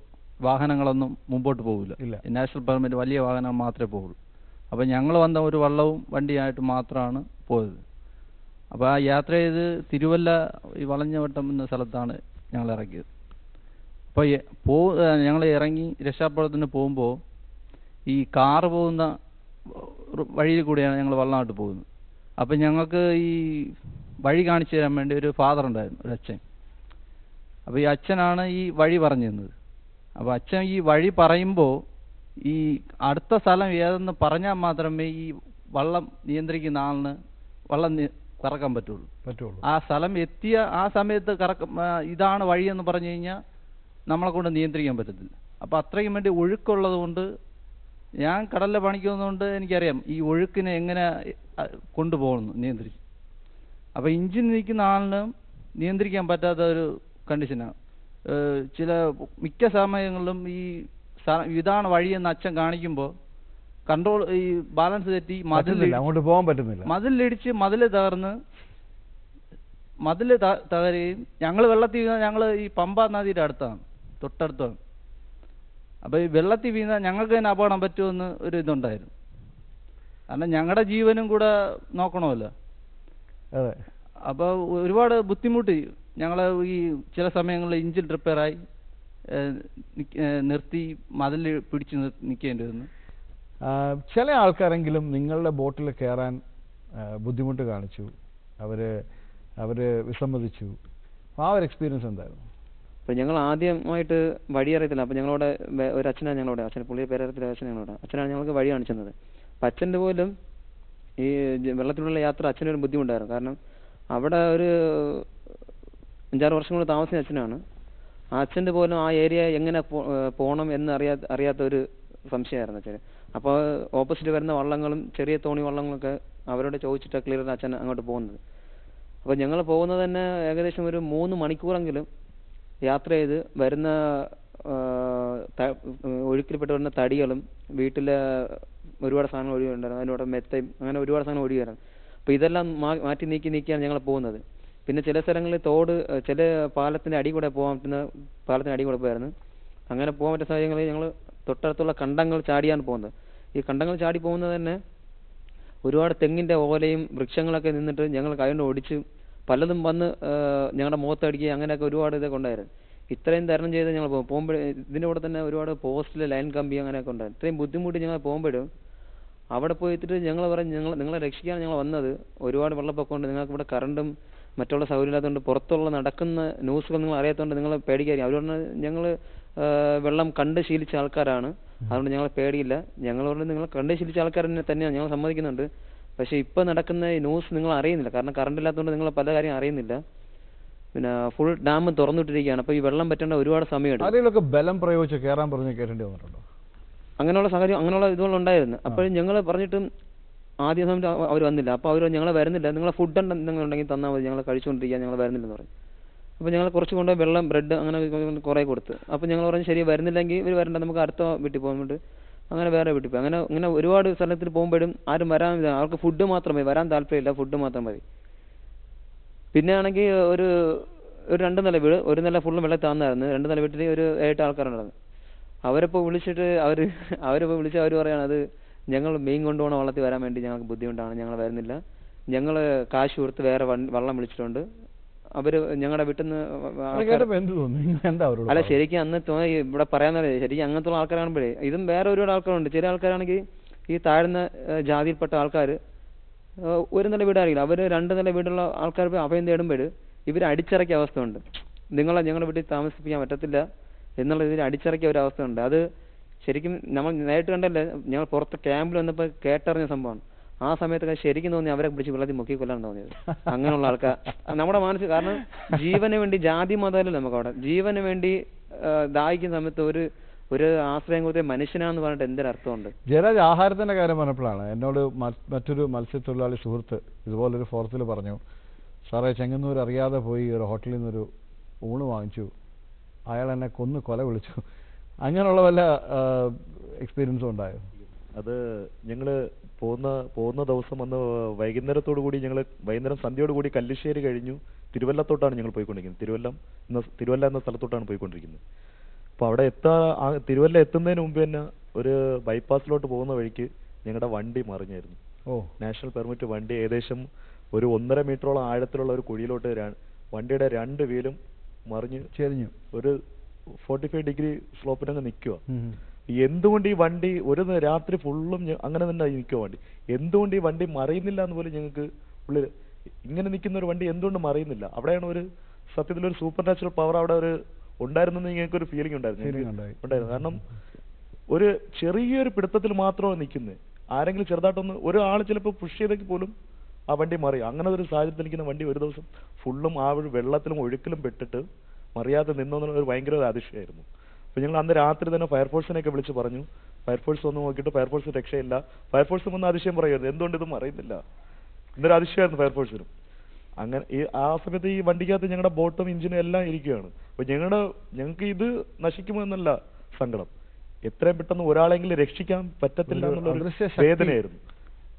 വാഹനങ്ങളൊന്നും മുമ്പോട്ട് പോകില്ല ഇല്ല. നാഷണൽ പെർമിറ്റ് വലിയ വാഹനം മാത്രമേ പോകുള്ളൂ അപ്പോൾ ഞങ്ങൾ വന്ന ഒരു വള്ളവും വണ്ടിയായിട്ട് മാത്രമാണ് പോയത്. അപ്പോൾ ആ യാത്ര ചെയ്ത് തിരുവല്ല ഈ വളഞ്ഞവട്ടം എന്ന സ്ഥലത്താണ് ഞങ്ങൾ ഇറക്കിയത് അപ്പോൾ പോ ഞങ്ങൾ ഇറങ്ങി രക്ഷാപ്രവർത്തനത്തിന് പോകുമ്പോൾ ഈ കാറ് പോകുന്ന വഴിയിൽ കൂടിയാണ് ഞങ്ങൾ വള്ളനാട്ട് പോകുന്നത്. അപ്പം ഞങ്ങൾക്ക് ഈ വഴി കാണിച്ചു തരാൻ വേണ്ടി ഒരു ഫാദർ ഉണ്ടായിരുന്നു ഒരു അച്ഛൻ. അപ്പോൾ ഈ അച്ഛനാണ് ഈ വഴി പറഞ്ഞു തന്നത്. അപ്പോൾ അച്ഛൻ ഈ വഴി പറയുമ്പോൾ ഈ അടുത്ത സ്ഥലം ഏതെന്ന് പറഞ്ഞാൽ മാത്രമേ ഈ വള്ളം നിയന്ത്രിക്കുന്ന ആളിന് വള്ളം കറക്കാൻ പറ്റുള്ളൂ. പറ്റുള്ളൂ. ആ സ്ഥലം എത്തിയ ആ സമയത്ത് കറക്ക ഇതാണ് വഴിയെന്ന് പറഞ്ഞു കഴിഞ്ഞാൽ നമ്മളെ കൊണ്ട് നിയന്ത്രിക്കാൻ പറ്റത്തില്ല. അപ്പോൾ അത്രയും വേണ്ടി ഒഴുക്കുള്ളത് കൊണ്ട് ഞാൻ കടലിലെ പണിക്കുന്നതുകൊണ്ട് എനിക്കറിയാം ഈ ഒഴുക്കിനെ എങ്ങനെ കൊണ്ടുപോകുന്നു നിയന്ത്രിച്ച് അപ്പോൾ ഇഞ്ചിൻ നിൽക്കുന്ന ആളിന് നിയന്ത്രിക്കാൻ പറ്റാത്ത ഒരു കണ്ടീഷനാണ് ചില മിക്ക സമയങ്ങളിലും ഈ ഇതാണ് വഴിയെന്ന് അച്ഛൻ കാണിക്കുമ്പോൾ കൺട്രോൾ ഈ ബാലൻസ് തെറ്റി മതിൽ അങ്ങോട്ട് പോകാൻ പറ്റുന്നില്ല. മതിലിടിച്ച് മതിൽ തകർന്ന് മതിൽ തകരുകയും ഞങ്ങൾ വെള്ളത്തിൽ ഞങ്ങൾ ഈ പമ്പ നദിയുടെ അടുത്താണ്. തൊട്ടടുത്താണ് അപ്പോൾ ഈ വെള്ളത്തിൽ വീണ ഞങ്ങൾക്ക് തന്നെ അപകടം പറ്റുമെന്ന് ഒരു ഇതുണ്ടായിരുന്നു. കാരണം ഞങ്ങളുടെ ജീവനും കൂടെ നോക്കണമല്ലോ. അതെ. അപ്പോൾ ഒരുപാട് ബുദ്ധിമുട്ട്. ഞങ്ങൾ ഈ ചില സമയങ്ങളിൽ ഇഞ്ചിൻ റിപ്പയറായി നിർത്തി മതിൽ പിടിച്ച് നിൽക്കേണ്ടി വന്നു. ചില ആൾക്കാരെങ്കിലും നിങ്ങളുടെ ബോട്ടിൽ കയറാൻ ബുദ്ധിമുട്ട് കാണിച്ചു. അവർ അവർ വിസമ്മതിച്ചു. ആ ഒരു എക്സ്പീരിയൻസ് എന്തായിരുന്നു? അപ്പോൾ ഞങ്ങൾ ആദ്യമായിട്ട് വഴി അറിയത്തില്ല. അപ്പോൾ ഞങ്ങളോട് ഒരു അച്ഛനാണ് ഞങ്ങളോട്. അച്ഛൻ പുള്ളിയെ പേരറിയത്തില്ല അച്ഛൻ ഞങ്ങളോട്. അച്ഛനാണ് ഞങ്ങൾക്ക് വഴി കാണിച്ചു തന്നത് അച്ഛന്റെ പോലും ഈ വെള്ളത്തിലുള്ള യാത്ര അച്ഛനൊരു ബുദ്ധിമുട്ടായിരുന്നു. കാരണം അവിടെ ഒരു അഞ്ചാറ് വർഷം കൊണ്ട് താമസിച്ച അച്ഛനാണ്. ആ അച്ഛന്റെ പോലും ആ ഏരിയ എങ്ങനെ പോകണം എന്ന് അറിയാ അറിയാത്ത ഒരു സംശയമായിരുന്നു അച്ഛന്. അപ്പോൾ ഓപ്പോസിറ്റ് വരുന്ന വള്ളങ്ങളും ചെറിയ തോണി വള്ളങ്ങളൊക്കെ അവരോട് ചോദിച്ചിട്ട് ക്ലിയർ അച്ഛൻ അങ്ങോട്ട് പോകുന്നത്. അപ്പോൾ ഞങ്ങൾ പോകുന്നത് തന്നെ ഏകദേശം ഒരു മൂന്ന് മണിക്കൂറെങ്കിലും യാത്ര ചെയ്ത് വരുന്ന ഒഴുക്കിൽപ്പെട്ട് വരുന്ന തടികളും വീട്ടിലെ ഒരുപാട് സാധനങ്ങൾ ഒഴുകി ഉണ്ടായിരുന്നു അതിനോട് മെത്തയും അങ്ങനെ ഒരുപാട് സാധനം ഒഴുകി വരുന്നു അപ്പോൾ ഇതെല്ലാം മാറ്റി നീക്കി നീക്കിയാണ് ഞങ്ങൾ പോകുന്നത്. പിന്നെ ചില സ്ഥലങ്ങളിൽ തോട് ചില പാലത്തിന്റെ അടി കൂടെ പോകാൻ പറ്റുന്ന പാലത്തിന്റെ അടി കൂടെ പോയായിരുന്നു. അങ്ങനെ പോകാൻ പറ്റുന്ന സാഹചര്യങ്ങളിൽ ഞങ്ങൾ തൊട്ടടുത്തുള്ള കണ്ടങ്ങൾ ചാടിയാണ് പോകുന്നത്. ഈ കണ്ടങ്ങൾ ചാടി പോകുന്നത് തന്നെ ഒരുപാട് തെങ്ങിന്റെ ഓലയും വൃക്ഷങ്ങളൊക്കെ നിന്നിട്ട് ഞങ്ങൾ കൈകൊണ്ട് ഒടിച്ച് പലതും വന്ന് ഞങ്ങളുടെ മുഖത്തടിക്കുക അങ്ങനെയൊക്കെ ഒരുപാട് ഇതൊക്കെ ഉണ്ടായിരുന്നു. ഇത്രയും തരണം ചെയ്ത് ഞങ്ങൾ പോകും. പോകുമ്പോൾ ഇതിന്റെ കൂടെ തന്നെ ഒരുപാട് പോസ്റ്റിൽ ലൈൻ കമ്പി അങ്ങനെയൊക്കെ ഉണ്ടായിരുന്നു. ഇത്രയും ബുദ്ധിമുട്ടി ഞങ്ങൾ പോകുമ്പോഴും അവിടെ പോയിട്ട് ഞങ്ങൾ പറഞ്ഞു ഞങ്ങൾ നിങ്ങളെ രക്ഷിക്കാൻ ഞങ്ങൾ വന്നത് ഒരുപാട് വെള്ളപ്പൊക്കം ഉണ്ട് നിങ്ങൾക്ക് ഇവിടെ കറണ്ടും മറ്റുള്ള സൗകര്യം ഇല്ലാത്തതുകൊണ്ട് പുറത്തുള്ള നടക്കുന്ന ന്യൂസുകൾ നിങ്ങൾ അറിയാത്തതുകൊണ്ട് നിങ്ങൾ പേടിക്കാതിരിക്കും അവർ പറഞ്ഞു ഞങ്ങൾ വെള്ളം കണ്ട് ശീലിച്ച ആൾക്കാരാണ്. അതുകൊണ്ട് ഞങ്ങൾ പേടിയില്ല. ഞങ്ങൾ പറഞ്ഞു നിങ്ങൾ കണ്ട് ശീലിച്ച ആൾക്കാർ തന്നെ തന്നെയാണ്. ഞങ്ങൾ സമ്മതിക്കുന്നുണ്ട്. പക്ഷേ ഇപ്പോൾ നടക്കുന്ന ന്യൂസ് നിങ്ങൾ അറിയുന്നില്ല. കാരണം കറണ്ട് ഇല്ലാത്തതുകൊണ്ട് നിങ്ങൾ പല കാര്യം അറിയുന്നില്ല. പിന്നെ ഫുൾ ഡാം തുറന്നിട്ടിരിക്കുകയാണ്. അപ്പോൾ ഈ വെള്ളം പറ്റേണ്ട ഒരുപാട് സമയമുണ്ട് ആരെങ്കിലുമൊക്കെ ബലം പ്രയോഗിച്ച് കയറാൻ പറഞ്ഞ് കേട്ടേണ്ടി വന്നിട്ടുണ്ടോ? അങ്ങനെയുള്ള സാഹചര്യം അങ്ങനെയുള്ള ഇതുകൾ ഉണ്ടായിരുന്നു. അപ്പോഴും ഞങ്ങൾ പറഞ്ഞിട്ടും ആദ്യ സമയത്ത് അവർ വന്നില്ല. അപ്പോൾ അവർ ഞങ്ങൾ വരുന്നില്ല. നിങ്ങളെ ഫുഡ് എന്തെങ്കിലും ഉണ്ടെങ്കിൽ തന്നാൽ മതി. ഞങ്ങൾ കഴിച്ചുകൊണ്ടിരിക്കുക ഞങ്ങൾ വരുന്നില്ലെന്ന് പറഞ്ഞു. അപ്പോൾ ഞങ്ങൾ കുറച്ച് കൊണ്ട് വെള്ളം ബ്രെഡ് അങ്ങനെ കുറേ കൊടുത്ത്. അപ്പോൾ ഞങ്ങൾ പറഞ്ഞു ശരി വരുന്നില്ലെങ്കിൽ ഇവർ വരണ്ട. നമുക്ക് അടുത്ത വീട്ടിൽ പോകുന്നുണ്ട് അങ്ങനെ വേറെ വീട്ടിൽ പോയി. അങ്ങനെ ഇങ്ങനെ ഒരുപാട് സ്ഥലത്തിൽ പോകുമ്പോഴും ആരും വരാൻ. അവർക്ക് ഫുഡ് മാത്രം മതി. വരാൻ താല്പര്യമില്ല ഫുഡ് മാത്രം മതി. പിന്നെ ആണെങ്കിൽ ഒരു ഒരു രണ്ട് നില വീട് ഒരു നില ഫുള്ളും വെള്ളം താന്നായിരുന്നു. രണ്ട് നില വീട്ടിൽ ഒരു ഏട്ട് ആൾക്കാരുണ്ടായിരുന്നു. അവരിപ്പോൾ വിളിച്ചിട്ട് അവർ അവരിപ്പോൾ വിളിച്ച് അവർ പറയാണ് അത് ഞങ്ങൾ മീൻ കൊണ്ടുപോകണ വള്ളത്തിൽ വരാൻ വേണ്ടി ഞങ്ങൾക്ക് ബുദ്ധിമുട്ടാണ് ഞങ്ങൾ വരുന്നില്ല. ഞങ്ങൾ കാശ് കൊടുത്ത് വേറെ വള്ളം വിളിച്ചിട്ടുണ്ട്. അവർ ഞങ്ങളുടെ വീട്ടിൽ നിന്ന് അല്ല ശരിക്കും അന്ന് ഇവിടെ പറയാൻ ശരിക്കും അങ്ങനത്തെ ആൾക്കാരാകുമ്പോഴേ ഇതും വേറെ ഒരുപാട് ആൾക്കാരുണ്ട്. ചില ആൾക്കാരാണെങ്കിൽ ഈ താഴ്ന്ന ജാതിയിൽപ്പെട്ട ആൾക്കാർ ഒരു നില വീടായിരിക്കില്ല അവർ രണ്ട് നില വീടുള്ള ആൾക്കാർ പോയി അഭയം തേടുമ്പോൾ ഇവർ അടിച്ചിറക്കിയ അവസ്ഥ ഉണ്ട് നിങ്ങളെ ഞങ്ങളുടെ വീട്ടിൽ താമസിപ്പിക്കാൻ പറ്റത്തില്ല എന്നുള്ള രീതിയിൽ അടിച്ചിറക്കിയ ഒരു അവസ്ഥ ഉണ്ട് അത് ശരിക്കും നമ്മൾ നേരിട്ട് കണ്ടല്ലേ ഞങ്ങൾ പുറത്ത് ക്യാമ്പിൽ വന്നപ്പോൾ കേട്ടറിഞ്ഞ സംഭവമാണ്. ആ സമയത്തൊക്കെ ശരിക്കും തോന്നി അവരെ പിടിച്ച് വെള്ളത്തിൽ മുക്കി കൊല്ലാൻ തോന്നിയത്. അങ്ങനെയുള്ള ആൾക്കാർ നമ്മുടെ മനസ്സ് കാരണം ജീവന് വേണ്ടി ജാതി മതമല്ല നമുക്ക് അവിടെ? ജീവന് വേണ്ടി ദാഹിക്കുന്ന സമയത്ത് ഒരു ഒരു ആശ്രയം കൊടുത്ത മനുഷ്യനാന്ന് പറഞ്ഞിട്ട് എന്തൊരു അർത്ഥമുണ്ട്? ജയരാജ് ആഹാരത്തിന്റെ കാര്യം പറഞ്ഞപ്പോഴാണ് എന്നോട് മറ്റൊരു മത്സ്യത്തൊഴിലാളി സുഹൃത്ത് ഇതുപോലൊരു ഫോറത്തിൽ പറഞ്ഞു സാറേ ചെങ്ങന്നൂർ അറിയാതെ പോയി ഒരു ഹോട്ടലിൽ നിന്നൊരു ഊണ് വാങ്ങിച്ചു. അയാൾ എന്നെ കൊന്ന് കൊല വിളിച്ചു. അങ്ങനെയുള്ള വല്ല എക്സ്പീരിയൻസും ഉണ്ടായോ? അത് ഞങ്ങൾ പോകുന്ന പോകുന്ന ദിവസം അന്ന് വൈകുന്നേരത്തോടു കൂടി ഞങ്ങൾ വൈകുന്നേരം സന്ധ്യയോട് കൂടി കല്ലിശ്ശേരി കഴിഞ്ഞു. തിരുവല്ലത്തോട്ടാണ് ഞങ്ങൾ പോയിക്കൊണ്ടിരിക്കുന്നത്. തിരുവല്ലം എന്ന തിരുവല്ല എന്ന സ്ഥലത്തോട്ടാണ് പോയിക്കൊണ്ടിരിക്കുന്നത്. അപ്പോൾ അവിടെ എത്താ തിരുവല്ല എത്തുന്നതിന് മുമ്പ് തന്നെ ഒരു ബൈപ്പാസിലോട്ട് പോകുന്ന വഴിക്ക് ഞങ്ങളുടെ വണ്ടി മറിഞ്ഞായിരുന്നു. ഓ. നാഷണൽ പെർമിറ്റ് വണ്ടി ഏകദേശം ഒരു ഒന്നര മീറ്ററോളം ആഴത്തിലുള്ള ഒരു കുഴിയിലോട്ട് വണ്ടിയുടെ രണ്ട് വീലും മറിഞ്ഞ് ചെരിഞ്ഞു. ഒരു ഫോർട്ടി ഫൈവ് ഡിഗ്രി സ്ലോപ്പിനങ്ങ് നിൽക്കുക. എന്തുകൊണ്ട് ഈ വണ്ടി ഒരു രാത്രി ഫുള്ളും അങ്ങനെ തന്നെ നിൽക്കുക വണ്ടി. എന്തുകൊണ്ട് ഈ വണ്ടി മറിയുന്നില്ല എന്ന് പോലും ഞങ്ങൾക്ക് ഉള്ളിൽ ഇങ്ങനെ നിൽക്കുന്ന ഒരു വണ്ടി എന്തുകൊണ്ട് മറിയുന്നില്ല? അവിടെയാണ് ഒരു സത്യത്തിൽ ഒരു സൂപ്പർ നാച്ചുറൽ പവർ അവിടെ ഒരു ഉണ്ടായിരുന്നെന്ന് ഞങ്ങൾക്ക് ഒരു ഫീലിംഗ് ഉണ്ടായിരുന്നു ഉണ്ടായിരുന്നു. കാരണം ഒരു ചെറിയൊരു പിടുത്തത്തിൽ മാത്രമാണ് നിൽക്കുന്നത് ആരെങ്കിലും ചെറുതായിട്ടൊന്ന് ഒരാൾ ചിലപ്പോൾ പുഷ് ചെയ്തെങ്കിൽ പോലും ആ വണ്ടി മറിയും. അങ്ങനെ ഒരു സാഹചര്യത്തിൽ നിൽക്കുന്ന വണ്ടി ഒരു ദിവസം ഫുള്ളും ആ ഒരു വെള്ളത്തിലും ഒഴുക്കിലും പെട്ടിട്ട് മറിയാതെ നിന്നൊന്നും ഒരു ഭയങ്കര ഒരു അതിശയമായിരുന്നു. അപ്പോൾ ഞങ്ങൾ അന്ന് രാത്രി തന്നെ ഫയർഫോഴ്സിനെയൊക്കെ വിളിച്ച് പറഞ്ഞു. ഫയർഫോഴ്സ് വന്ന് നോക്കിയിട്ട് ഫയർഫോഴ്സ് രക്ഷയില്ല. ഫയർഫോഴ്സ് വന്ന് അതിശയം പറയരുത്. എന്തുകൊണ്ട് ഇതും അറിയുന്നില്ല. ഇന്നൊരു അതിശയമായിരുന്നു ഫയർഫോഴ്സിനും അങ്ങനെ ഈ ആ സമയത്ത് ഈ വണ്ടിക്കകത്ത് ഞങ്ങളുടെ ബോട്ടും എഞ്ചിനും എല്ലാം ഇരിക്കുകയാണ്. അപ്പൊ ഞങ്ങളുടെ ഞങ്ങൾക്ക് ഇത് നശിക്കുമോ എന്നല്ല സങ്കടം. എത്രയും പെട്ടെന്ന് ഒരാളെങ്കിലും രക്ഷിക്കാൻ പറ്റത്തില്ല എന്നുള്ള വേദനയായിരുന്നു.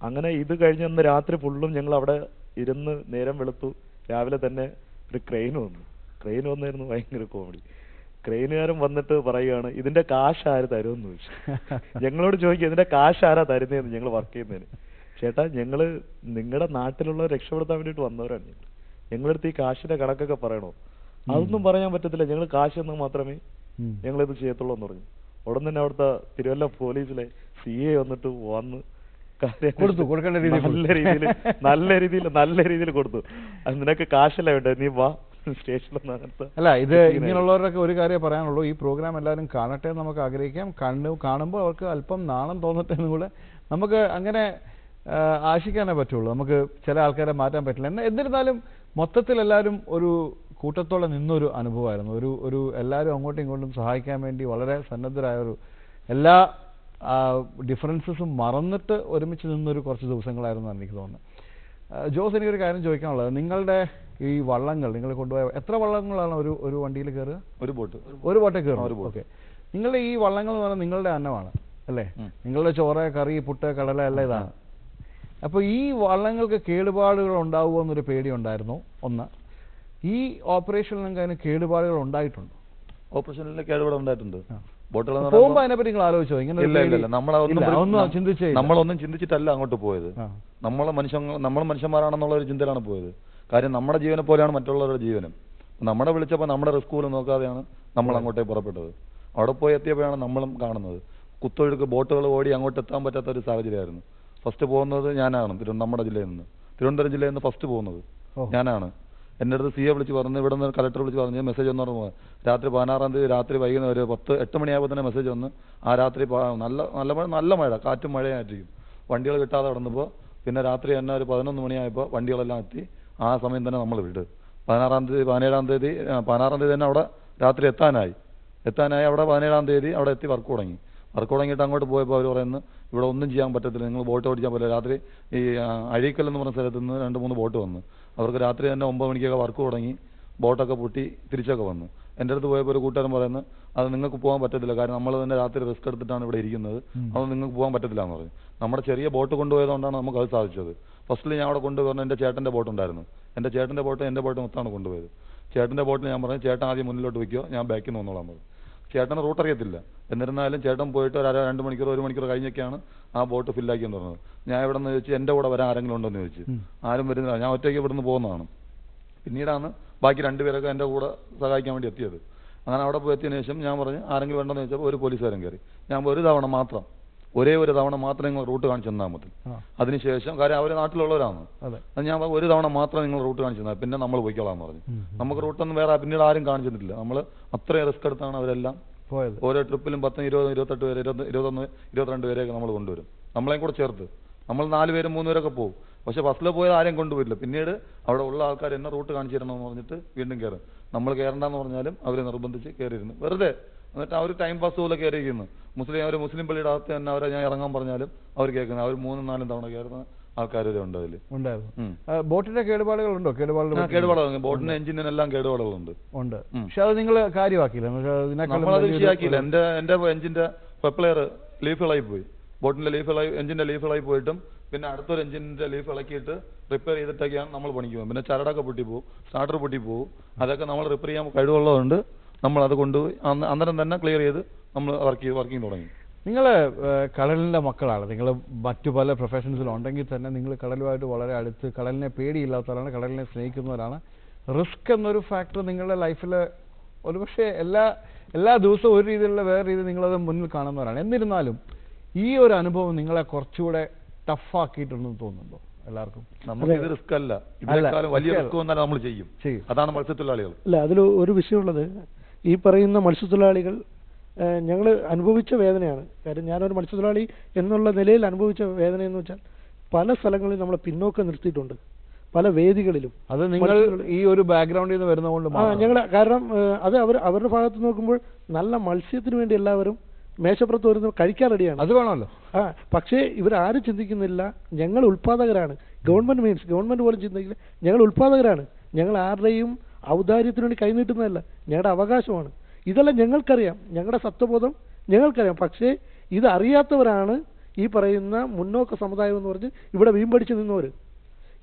അങ്ങനെ ഇത് കഴിഞ്ഞ് അന്ന് രാത്രി ഫുള്ളും ഞങ്ങൾ അവിടെ ഇരുന്ന് നേരം വെളുത്തു. രാവിലെ തന്നെ ഒരു ക്രെയിൻ വന്നു. ക്രെയിൻ വന്നായിരുന്നു ഭയങ്കര കോമഡി ക്രെയിനുകാരൻ വന്നിട്ട് പറയുകയാണ് ഇതിന്റെ കാശ് ആര് തരുമെന്ന് ചോദിച്ചു. ഞങ്ങളോട് ചോദിക്കും ഇതിന്റെ കാശ് ആരാ തരുന്നതെന്ന്? ഞങ്ങൾ വർക്ക് ചെയ്യുന്നതിന്. ചേട്ടാ ഞങ്ങൾ നിങ്ങളുടെ നാട്ടിലുള്ള രക്ഷപ്പെടുത്താൻ വേണ്ടിയിട്ട് വന്നവരാണ് ഞങ്ങൾ ഞങ്ങളടുത്ത് ഈ കാശിന്റെ കണക്കൊക്കെ പറയണോ? അതൊന്നും പറയാൻ പറ്റത്തില്ല. ഞങ്ങൾ കാശ് എന്ന് മാത്രമേ ഞങ്ങൾ ഇത് ചെയ്യത്തുള്ളൂ എന്ന് പറഞ്ഞു. ഉടൻ തന്നെ അവിടുത്തെ തിരുവല്ല പോലീസിലെ സി എ വന്നിട്ട് വന്ന് കൊടുത്തു, കൊടുക്കേണ്ട രീതിയിൽ നല്ല. രീതിയിൽ നല്ല രീതിയിൽ നല്ല രീതിയിൽ കൊടുത്തു. നിനക്ക് കാശല്ല വേണ്ടത്? നീ വാ അങ്ങനത്തെ അല്ല ഇത് ഇങ്ങനെ ഇങ്ങനെയുള്ളവരൊക്കെ ഒരു കാര്യം പറയാനുള്ളൂ. ഈ പ്രോഗ്രാം എല്ലാവരും കാണട്ടെ എന്ന് നമുക്ക് ആഗ്രഹിക്കാം. കണ്ടു കാണുമ്പോൾ അവർക്ക് അല്പം നാണം തോന്നട്ടെ എന്ന് കൂടെ നമുക്ക് അങ്ങനെ ആശിക്കാനേ പറ്റുള്ളൂ. നമുക്ക് ചില ആൾക്കാരെ മാറ്റാൻ പറ്റില്ല. എന്നാൽ എന്നിരുന്നാലും മൊത്തത്തിൽ എല്ലാവരും ഒരു കൂട്ടത്തോടെ നിന്നൊരു അനുഭവമായിരുന്നു. ഒരു ഒരു എല്ലാവരും അങ്ങോട്ടും ഇങ്ങോട്ടും സഹായിക്കാൻ വേണ്ടി വളരെ സന്നദ്ധരായ ഒരു എല്ലാ ഡിഫറൻസസും മറന്നിട്ട് ഒരുമിച്ച് നിന്നൊരു കുറച്ച് ദിവസങ്ങളായിരുന്നു എനിക്ക് തോന്നുന്നത്. ജോസ് എനിക്കൊരു കാര്യം ചോദിക്കാനുള്ളത്. നിങ്ങളുടെ ഈ വള്ളങ്ങൾ നിങ്ങൾ കൊണ്ടുപോയ എത്ര വള്ളങ്ങളാണ് ഒരു ഒരു വണ്ടിയിൽ കയറുക? ഒരു ബോട്ട്. ഒരു ബോട്ടേ കയറും ഒരു ബോട്ട്. ഓക്കെ. നിങ്ങളുടെ ഈ വള്ളങ്ങൾ എന്ന് പറഞ്ഞാൽ നിങ്ങളുടെ അന്നമാണ് അല്ലേ? നിങ്ങളുടെ ചോറ് കറി പുട്ട് കടല എല്ലാം ഇതാണ്. അപ്പോൾ ഈ വള്ളങ്ങൾക്ക് കേടുപാടുകൾ ഉണ്ടാവുമോ എന്നൊരു പേടി ഉണ്ടായിരുന്നു ഒന്ന്. ഈ ഓപ്പറേഷനിൽ നിങ്ങൾക്ക് അതിന് കേടുപാടുകൾ ഉണ്ടായിട്ടുണ്ട്? ഓപ്പറേഷനിലെ കേടുപാട് ഉണ്ടായിട്ടുണ്ട്. ബോട്ടുകൾ എന്ന് പോകുമ്പോൾ പറയുമ്പോൾ- അതിനെപ്പറ്റി നിങ്ങൾ ആലോചിച്ചോ? ഇങ്ങനെ ഇല്ല ഇല്ല ഇല്ല. നമ്മളൊന്നും ചിന്തിച്ചേ ചിന്തിച്ചിട്ടല്ല അങ്ങോട്ട് പോയത്. നമ്മളെ മനുഷ്യ നമ്മൾ മനുഷ്യന്മാരാണെന്നുള്ള ഒരു ചിന്തയിലാണ് പോയത്. കാര്യം നമ്മുടെ ജീവനെ പോലെയാണ് മറ്റുള്ളവരുടെ ജീവനം. നമ്മളെ വിളിച്ചപ്പോൾ നമ്മുടെ റിസ്ക് പോലും നോക്കാതെയാണ് നമ്മൾ അങ്ങോട്ടേക്ക് പുറപ്പെട്ടത്. അവിടെ പോയി എത്തിയപ്പോഴാണ് നമ്മളും കാണുന്നത്. കുത്തൊഴുക്ക് ബോട്ടുകൾ ഓടി അങ്ങോട്ട് എത്താൻ പറ്റാത്ത ഒരു സാഹചര്യമായിരുന്നു. ഫസ്റ്റ് പോകുന്നത് ഞാനാണ് തിരു നമ്മുടെ ജില്ലയിൽ നിന്ന്. തിരുവനന്തപുരം ജില്ലയിൽ നിന്ന് ഫസ്റ്റ് പോകുന്നത് ഞാനാണ്. എന്റെ അടുത്ത് സി എ വിളിച്ച് പറഞ്ഞു ഇവിടെ നിന്ന് കലക്ടർ വിളിച്ച് പറഞ്ഞു മെസ്സേജ് വന്നു പറഞ്ഞു. രാത്രി പതിനാറാം തീയതി രാത്രി വൈകുന്നേരം ഒരു പത്ത് എട്ട് മണിയാകുമ്പോൾ തന്നെ മെസ്സേജ് വന്ന്. ആ രാത്രി നല്ല നല്ല മഴ നല്ല മഴ കാറ്റും മഴയായിട്ടിരിക്കും. വണ്ടികൾ കിട്ടാതെ കിടന്നപ്പോൾ പിന്നെ രാത്രി തന്നെ ഒരു പതിനൊന്ന് മണിയായപ്പോൾ വണ്ടികളെല്ലാം എത്തി. ആ സമയം തന്നെ നമ്മൾ വിട്ടു പതിനാറാം തീയതി പതിനേഴാം തീയതി പതിനാറാം തീയതി തന്നെ അവിടെ രാത്രി എത്താനായി. എത്താനായി അവിടെ പതിനേഴാം തീയതി അവിടെ എത്തി വർക്ക് തുടങ്ങി. വർക്ക് തുടങ്ങിയിട്ട് അങ്ങോട്ട് പോയപ്പോൾ അവർ പറയുന്നു ഇവിടെ ഒന്നും ചെയ്യാൻ പറ്റത്തില്ല. നിങ്ങൾ ബോട്ട് ഓടിക്കാൻ പറ്റില്ല രാത്രി ഈ അഴീക്കൽ എന്ന് പറഞ്ഞ സ്ഥലത്ത് നിന്ന് രണ്ട് മൂന്ന് ബോട്ട് വന്നു. അവർക്ക് രാത്രി തന്നെ ഒമ്പത് മണിക്കൊക്കെ വർക്ക് തുടങ്ങി ബോട്ടൊക്കെ പൊട്ടി തിരിച്ചൊക്കെ വന്നു. എന്റെ അടുത്ത് പോയപ്പോൾ ഒരു കൂട്ടുകാരൻ പറയുന്നത് അത് നിങ്ങൾക്ക് പോകാൻ പറ്റത്തില്ല കാരണം നമ്മൾ തന്നെ രാത്രി റിസ്ക് എടുത്തിട്ടാണ് ഇവിടെ ഇരിക്കുന്നത്. അത് നിങ്ങൾക്ക് പോകാൻ പറ്റത്തില്ല എന്ന് പറഞ്ഞു. നമ്മുടെ ചെറിയ ബോട്ട് കൊണ്ടുപോയതുകൊണ്ടാണ് നമുക്ക് അത് സാധിച്ചത്. ഫസ്റ്റിൽ ഞാൻ അവിടെ കൊണ്ടുപോകുന്ന എന്റെ ചേട്ടന്റെ ബോട്ട് ഉണ്ടായിരുന്നു എന്റെ ചേട്ടന്റെ ബോട്ട് എന്റെ ബോട്ട് മൊത്തമാണ് കൊണ്ടുപോയത്. ചേട്ടന്റെ ബോട്ടിൽ ഞാൻ പറഞ്ഞു ചേട്ടൻ ആദ്യം മുന്നിലോട്ട് വയ്ക്കുക ഞാൻ ബാക്കിൽ നിന്ന് വന്നോളാൻ പറഞ്ഞു. ചേട്ടന് റൂട്ട് അറിയത്തില്ല. എന്നിരുന്നാലും ചേട്ടൻ പോയിട്ട് ഒരു രണ്ട് മണിക്കൂർ ഒരു മണിക്കൂർ കഴിഞ്ഞൊക്കെയാണ് ആ ബോട്ട് ഫില്ലാക്കിയെന്ന് പറഞ്ഞത്. ഞാൻ ഇവിടെ നിന്ന് ചോദിച്ചു എന്റെ കൂടെ വരാൻ ആരെങ്കിലും ഉണ്ടോ എന്ന് ചോദിച്ചു ആരും വരുന്നില്ല. ഞാൻ ഒറ്റയ്ക്ക് ഇവിടെ നിന്ന് പോകുന്നതാണ്. പിന്നീടാണ് ബാക്കി രണ്ടുപേരൊക്കെ എന്റെ കൂടെ സഹായിക്കാൻ വേണ്ടി എത്തിയത്. അങ്ങനെ അവിടെ പോയി എത്തിയതിനു ശേഷം ഞാൻ പറഞ്ഞു ആരെങ്കിലും വേണ്ടെന്ന് ചോദിച്ചപ്പോൾ ഒരു പോലീസുകാരൻ കയറി. ഞാൻ ഒരു തവണ മാത്രം ഒരേ ഒരു തവണ മാത്രം നിങ്ങൾ റൂട്ട് കാണിച്ചു തന്നാൽ മതി. അതിനുശേഷം കാര്യം അവർ നാട്ടിലുള്ളവരാണ്. അതെ. ഞാൻ ഒരു തവണ മാത്രം നിങ്ങൾ റൂട്ട് കാണിച്ചു തന്നാൽ പിന്നെ നമ്മൾ പോയിക്കോളാം പറഞ്ഞു. നമുക്ക് റൂട്ടൊന്നും വേറെ പിന്നീട് ആരും കാണിച്ചിട്ടില്ല. നമ്മൾ അത്രയും റിസ്ക് എടുത്താണ് അവരെല്ലാം പോയത്. ഓരോ ട്രിപ്പിലും പത്തും ഇരുപതും ഇരുപത്തെട്ട് പേര് ഇരുപത് ഇരുപത്തൊന്ന് ഇരുപത്തിരണ്ട് പേരെയൊക്കെ നമ്മൾ കൊണ്ടുവരും. നമ്മളെയും കൂടെ ചേർത്ത്. നമ്മൾ നാല് പേരും മൂന്ന് പേരൊക്കെ പോകും പക്ഷെ ബസ്സിൽ പോയത് ആരെയും കൊണ്ടുവരില്ല. പിന്നീട് അവിടെ ഉള്ള ആൾക്കാർ എന്നെ റൂട്ട് കാണിച്ചു തരണമെന്ന് പറഞ്ഞിട്ട് വീണ്ടും കയറും. നമ്മൾ കയറണ്ടെന്ന് പറഞ്ഞാലും അവരെ നിർബന്ധിച്ച് കയറിയിരുന്നു. വെറുതെ. എന്നിട്ട് അവർ ടൈം പാസ് പോലെ കയറിയിരിക്കുന്നു. മുസ്ലിം അവർ മുസ്ലിം പള്ളിയുടെ അകത്ത് തന്നെ അവരെ ഞാൻ ഇറങ്ങാൻ പറഞ്ഞാലും അവർ കേൾക്കുന്നത്. അവർ മൂന്നും നാലും തവണ കയറുന്ന ആൾക്കാർ ഉണ്ട് അതിൽ ഉണ്ടായിരുന്നു ബോട്ടിന്റെ കേടുപാടുകൾ ഉണ്ടോ കേടുപാടുകൾ ബോട്ടിന്റെ എഞ്ചിനെല്ലാം കേടുപാടുകളുണ്ട്. ഉണ്ട്. പക്ഷെ അത് നിങ്ങൾ കാര്യമാക്കിയില്ല. എന്റെ എന്റെ എഞ്ചിന്റെ പെപ്ലെയർ ലീഫ് ഇളകി പോയി. ബോട്ടിന്റെ ലീഫ് ഇളകി എഞ്ചിന്റെ ലീഫ് ഇളകി പോയിട്ടും പിന്നെ അടുത്തൊരു എഞ്ചിന്റെ ലീഫ് ഇളക്കിയിട്ട് റിപ്പയർ ചെയ്തിട്ടൊക്കെയാണ് നമ്മൾ പണിക്ക് പോകും പിന്നെ ചരടൊക്കെ പൊട്ടി പോകും. സ്റ്റാർട്ടർ പൊട്ടി പോകും. അതൊക്കെ നമ്മൾ റിപ്പയർ ചെയ്യാൻ കഴിവുള്ളതുകൊണ്ട് നമ്മൾ അത് കൊണ്ടുപോയി. അന്ന് അന്നേരം തന്നെ ക്ലിയർ ചെയ്ത് നമ്മൾ വർക്ക് വർക്കിംഗ് തുടങ്ങി. നിങ്ങൾ കടലിന്റെ മക്കളാണ്. നിങ്ങൾ മറ്റു പല പ്രൊഫഷൻസിലുണ്ടെങ്കിൽ തന്നെ നിങ്ങൾ കടലുമായിട്ട് വളരെ അടുത്ത് കടലിനെ പേടിയില്ലാത്തവരാണ് കടലിനെ സ്നേഹിക്കുന്നവരാണ്. റിസ്ക് എന്നൊരു ഫാക്ടർ നിങ്ങളുടെ ലൈഫിൽ ഒരുപക്ഷെ എല്ലാ എല്ലാ ദിവസവും ഒരു രീതിയിലുള്ള വേറെ രീതിയിൽ നിങ്ങളത് മുന്നിൽ കാണുന്നവരാണ്. എന്നിരുന്നാലും ഈ ഒരു അനുഭവം നിങ്ങളെ കുറച്ചുകൂടെ ടഫാക്കിയിട്ടുണ്ടെന്ന് തോന്നുന്നുണ്ടോ എല്ലാവർക്കും? നമുക്ക് ഇത് റിസ്ക് അല്ല. വലിയ റിസ്ക് വന്നാൽ നമ്മൾ ചെയ്യും. ചെയ്യും. അതാണ് മത്സ്യത്തൊഴിലാളികൾ. അല്ല അതിൽ ഒരു വിഷയമുള്ളത് ഈ പറയുന്ന മത്സ്യത്തൊഴിലാളികൾ ഞങ്ങൾ അനുഭവിച്ച വേദനയാണ്. കാര്യം ഞാനൊരു മത്സ്യത്തൊഴിലാളി എന്നുള്ള നിലയിൽ അനുഭവിച്ച വേദന എന്ന് വെച്ചാൽ പല സ്ഥലങ്ങളിൽ നമ്മളെ പിന്നോക്കം നിർത്തിയിട്ടുണ്ട്. പല വേദികളിലും. അത് നിങ്ങൾ ഈ ഒരു ബാക്ക്ഗ്രൗണ്ടിൽ നിന്ന് വരുന്നതുകൊണ്ട് ആ ഞങ്ങൾ കാരണം അത് അവർ അവരുടെ ഭാഗത്ത് നോക്കുമ്പോൾ നല്ല മത്സ്യത്തിന് വേണ്ടി എല്ലാവരും മേശപ്പുറത്ത് വരുന്ന കഴിക്കാൻ റെഡിയാണ്. അത് വേണമല്ലോ. ആ പക്ഷേ ഇവരാരും ചിന്തിക്കുന്നില്ല. ഞങ്ങൾ ഉൽപാദകരാണ് ഗവൺമെന്റ് മീൻസ് ഗവൺമെന്റ് പോലും ചിന്തിക്കില്ല. ഞങ്ങൾ ഉൽപാദകരാണ് ഞങ്ങൾ ആരുടെയും ഔദാര്യത്തിന് വേണ്ടി കൈനീട്ടുന്നതല്ല. ഞങ്ങളുടെ അവകാശമാണ്. ഇതെല്ലാം ഞങ്ങൾക്കറിയാം. ഞങ്ങളുടെ സത്വബോധം ഞങ്ങൾക്കറിയാം. പക്ഷേ ഇത് അറിയാത്തവരാണ് ഈ പറയുന്ന മുന്നോക്ക സമുദായം എന്ന് പറഞ്ഞ് ഇവിടെ വീമ്പടിച്ച് നിന്നവർ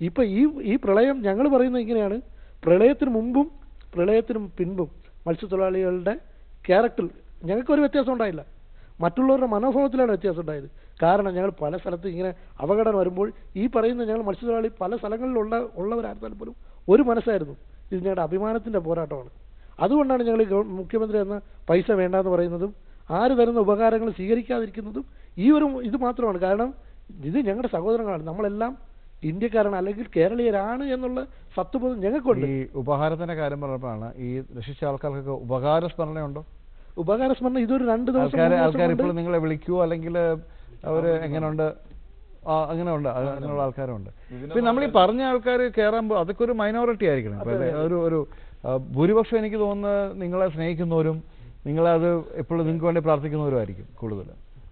ഇപ്പം ഈ ഈ പ്രളയം ഞങ്ങൾ പറയുന്നത് ഇങ്ങനെയാണ്. പ്രളയത്തിന് മുമ്പും പ്രളയത്തിന് പിൻപും മത്സ്യത്തൊഴിലാളികളുടെ ക്യാരക്ടർ ഞങ്ങൾക്കൊരു വ്യത്യാസം ഉണ്ടായില്ല. മറ്റുള്ളവരുടെ മനോഭാവത്തിലാണ് വ്യത്യാസം ഉണ്ടായത്. കാരണം ഞങ്ങൾ പല സ്ഥലത്ത് ഇങ്ങനെ അപകടം വരുമ്പോൾ ഈ പറയുന്ന ഞങ്ങൾ മത്സ്യത്തൊഴിലാളി പല സ്ഥലങ്ങളിലുള്ള ഉള്ളവരായിരുന്നാലും പോലും ഒരു മനസ്സായിരുന്നു. ഇത് ഞങ്ങളുടെ അഭിമാനത്തിന്റെ പോരാട്ടമാണ്. അതുകൊണ്ടാണ് ഞങ്ങൾ ഈ മുഖ്യമന്ത്രി എന്ന പൈസ വേണ്ടാന്ന് പറയുന്നതും ആര് തരുന്ന ഉപകാരങ്ങൾ സ്വീകരിക്കാതിരിക്കുന്നതും ഈ ഒരു ഇത് മാത്രമാണ്. കാരണം ഇത് ഞങ്ങളുടെ സഹോദരങ്ങളാണ്. നമ്മളെല്ലാം ഇന്ത്യക്കാരാണ് അല്ലെങ്കിൽ കേരളീയരാണ് എന്നുള്ള സത്വബോധം ഞങ്ങൾക്കുണ്ട്. ഈ ഉപഹാരത്തിന്റെ കാര്യം പറഞ്ഞപ്പോഴാണ് ഈ രക്ഷിച്ച ആൾക്കാർക്കൊക്കെ ഉപകാര സ്മരണയുണ്ടോ? ഉപകാര സ്മരണ ഇതൊരു രണ്ട് ദിവസം ആൾക്കാർ ഇപ്പോൾ നിങ്ങളെ വിളിക്കുവോ? അല്ലെങ്കിൽ അവർ എങ്ങനെയുണ്ട്? ആ അങ്ങനെ ഉണ്ട് അത് അങ്ങനെയുള്ള ആൾക്കാരുണ്ട്. പിന്നെ നമ്മൾ ഈ പറഞ്ഞ ആൾക്കാർ കയറുമ്പോൾ അതൊക്കെ ഒരു മൈനോറിറ്റി ആയിരിക്കണം. അല്ലേ? ഒരു ഒരു ഭൂരിപക്ഷം എനിക്ക് തോന്നുന്നത് നിങ്ങളെ സ്നേഹിക്കുന്നവരും നിങ്ങളെ അത് എപ്പോഴും നിങ്ങൾക്ക് വേണ്ടി പ്രാർത്ഥിക്കുന്നവരും ആയിരിക്കും കൂടുതൽ.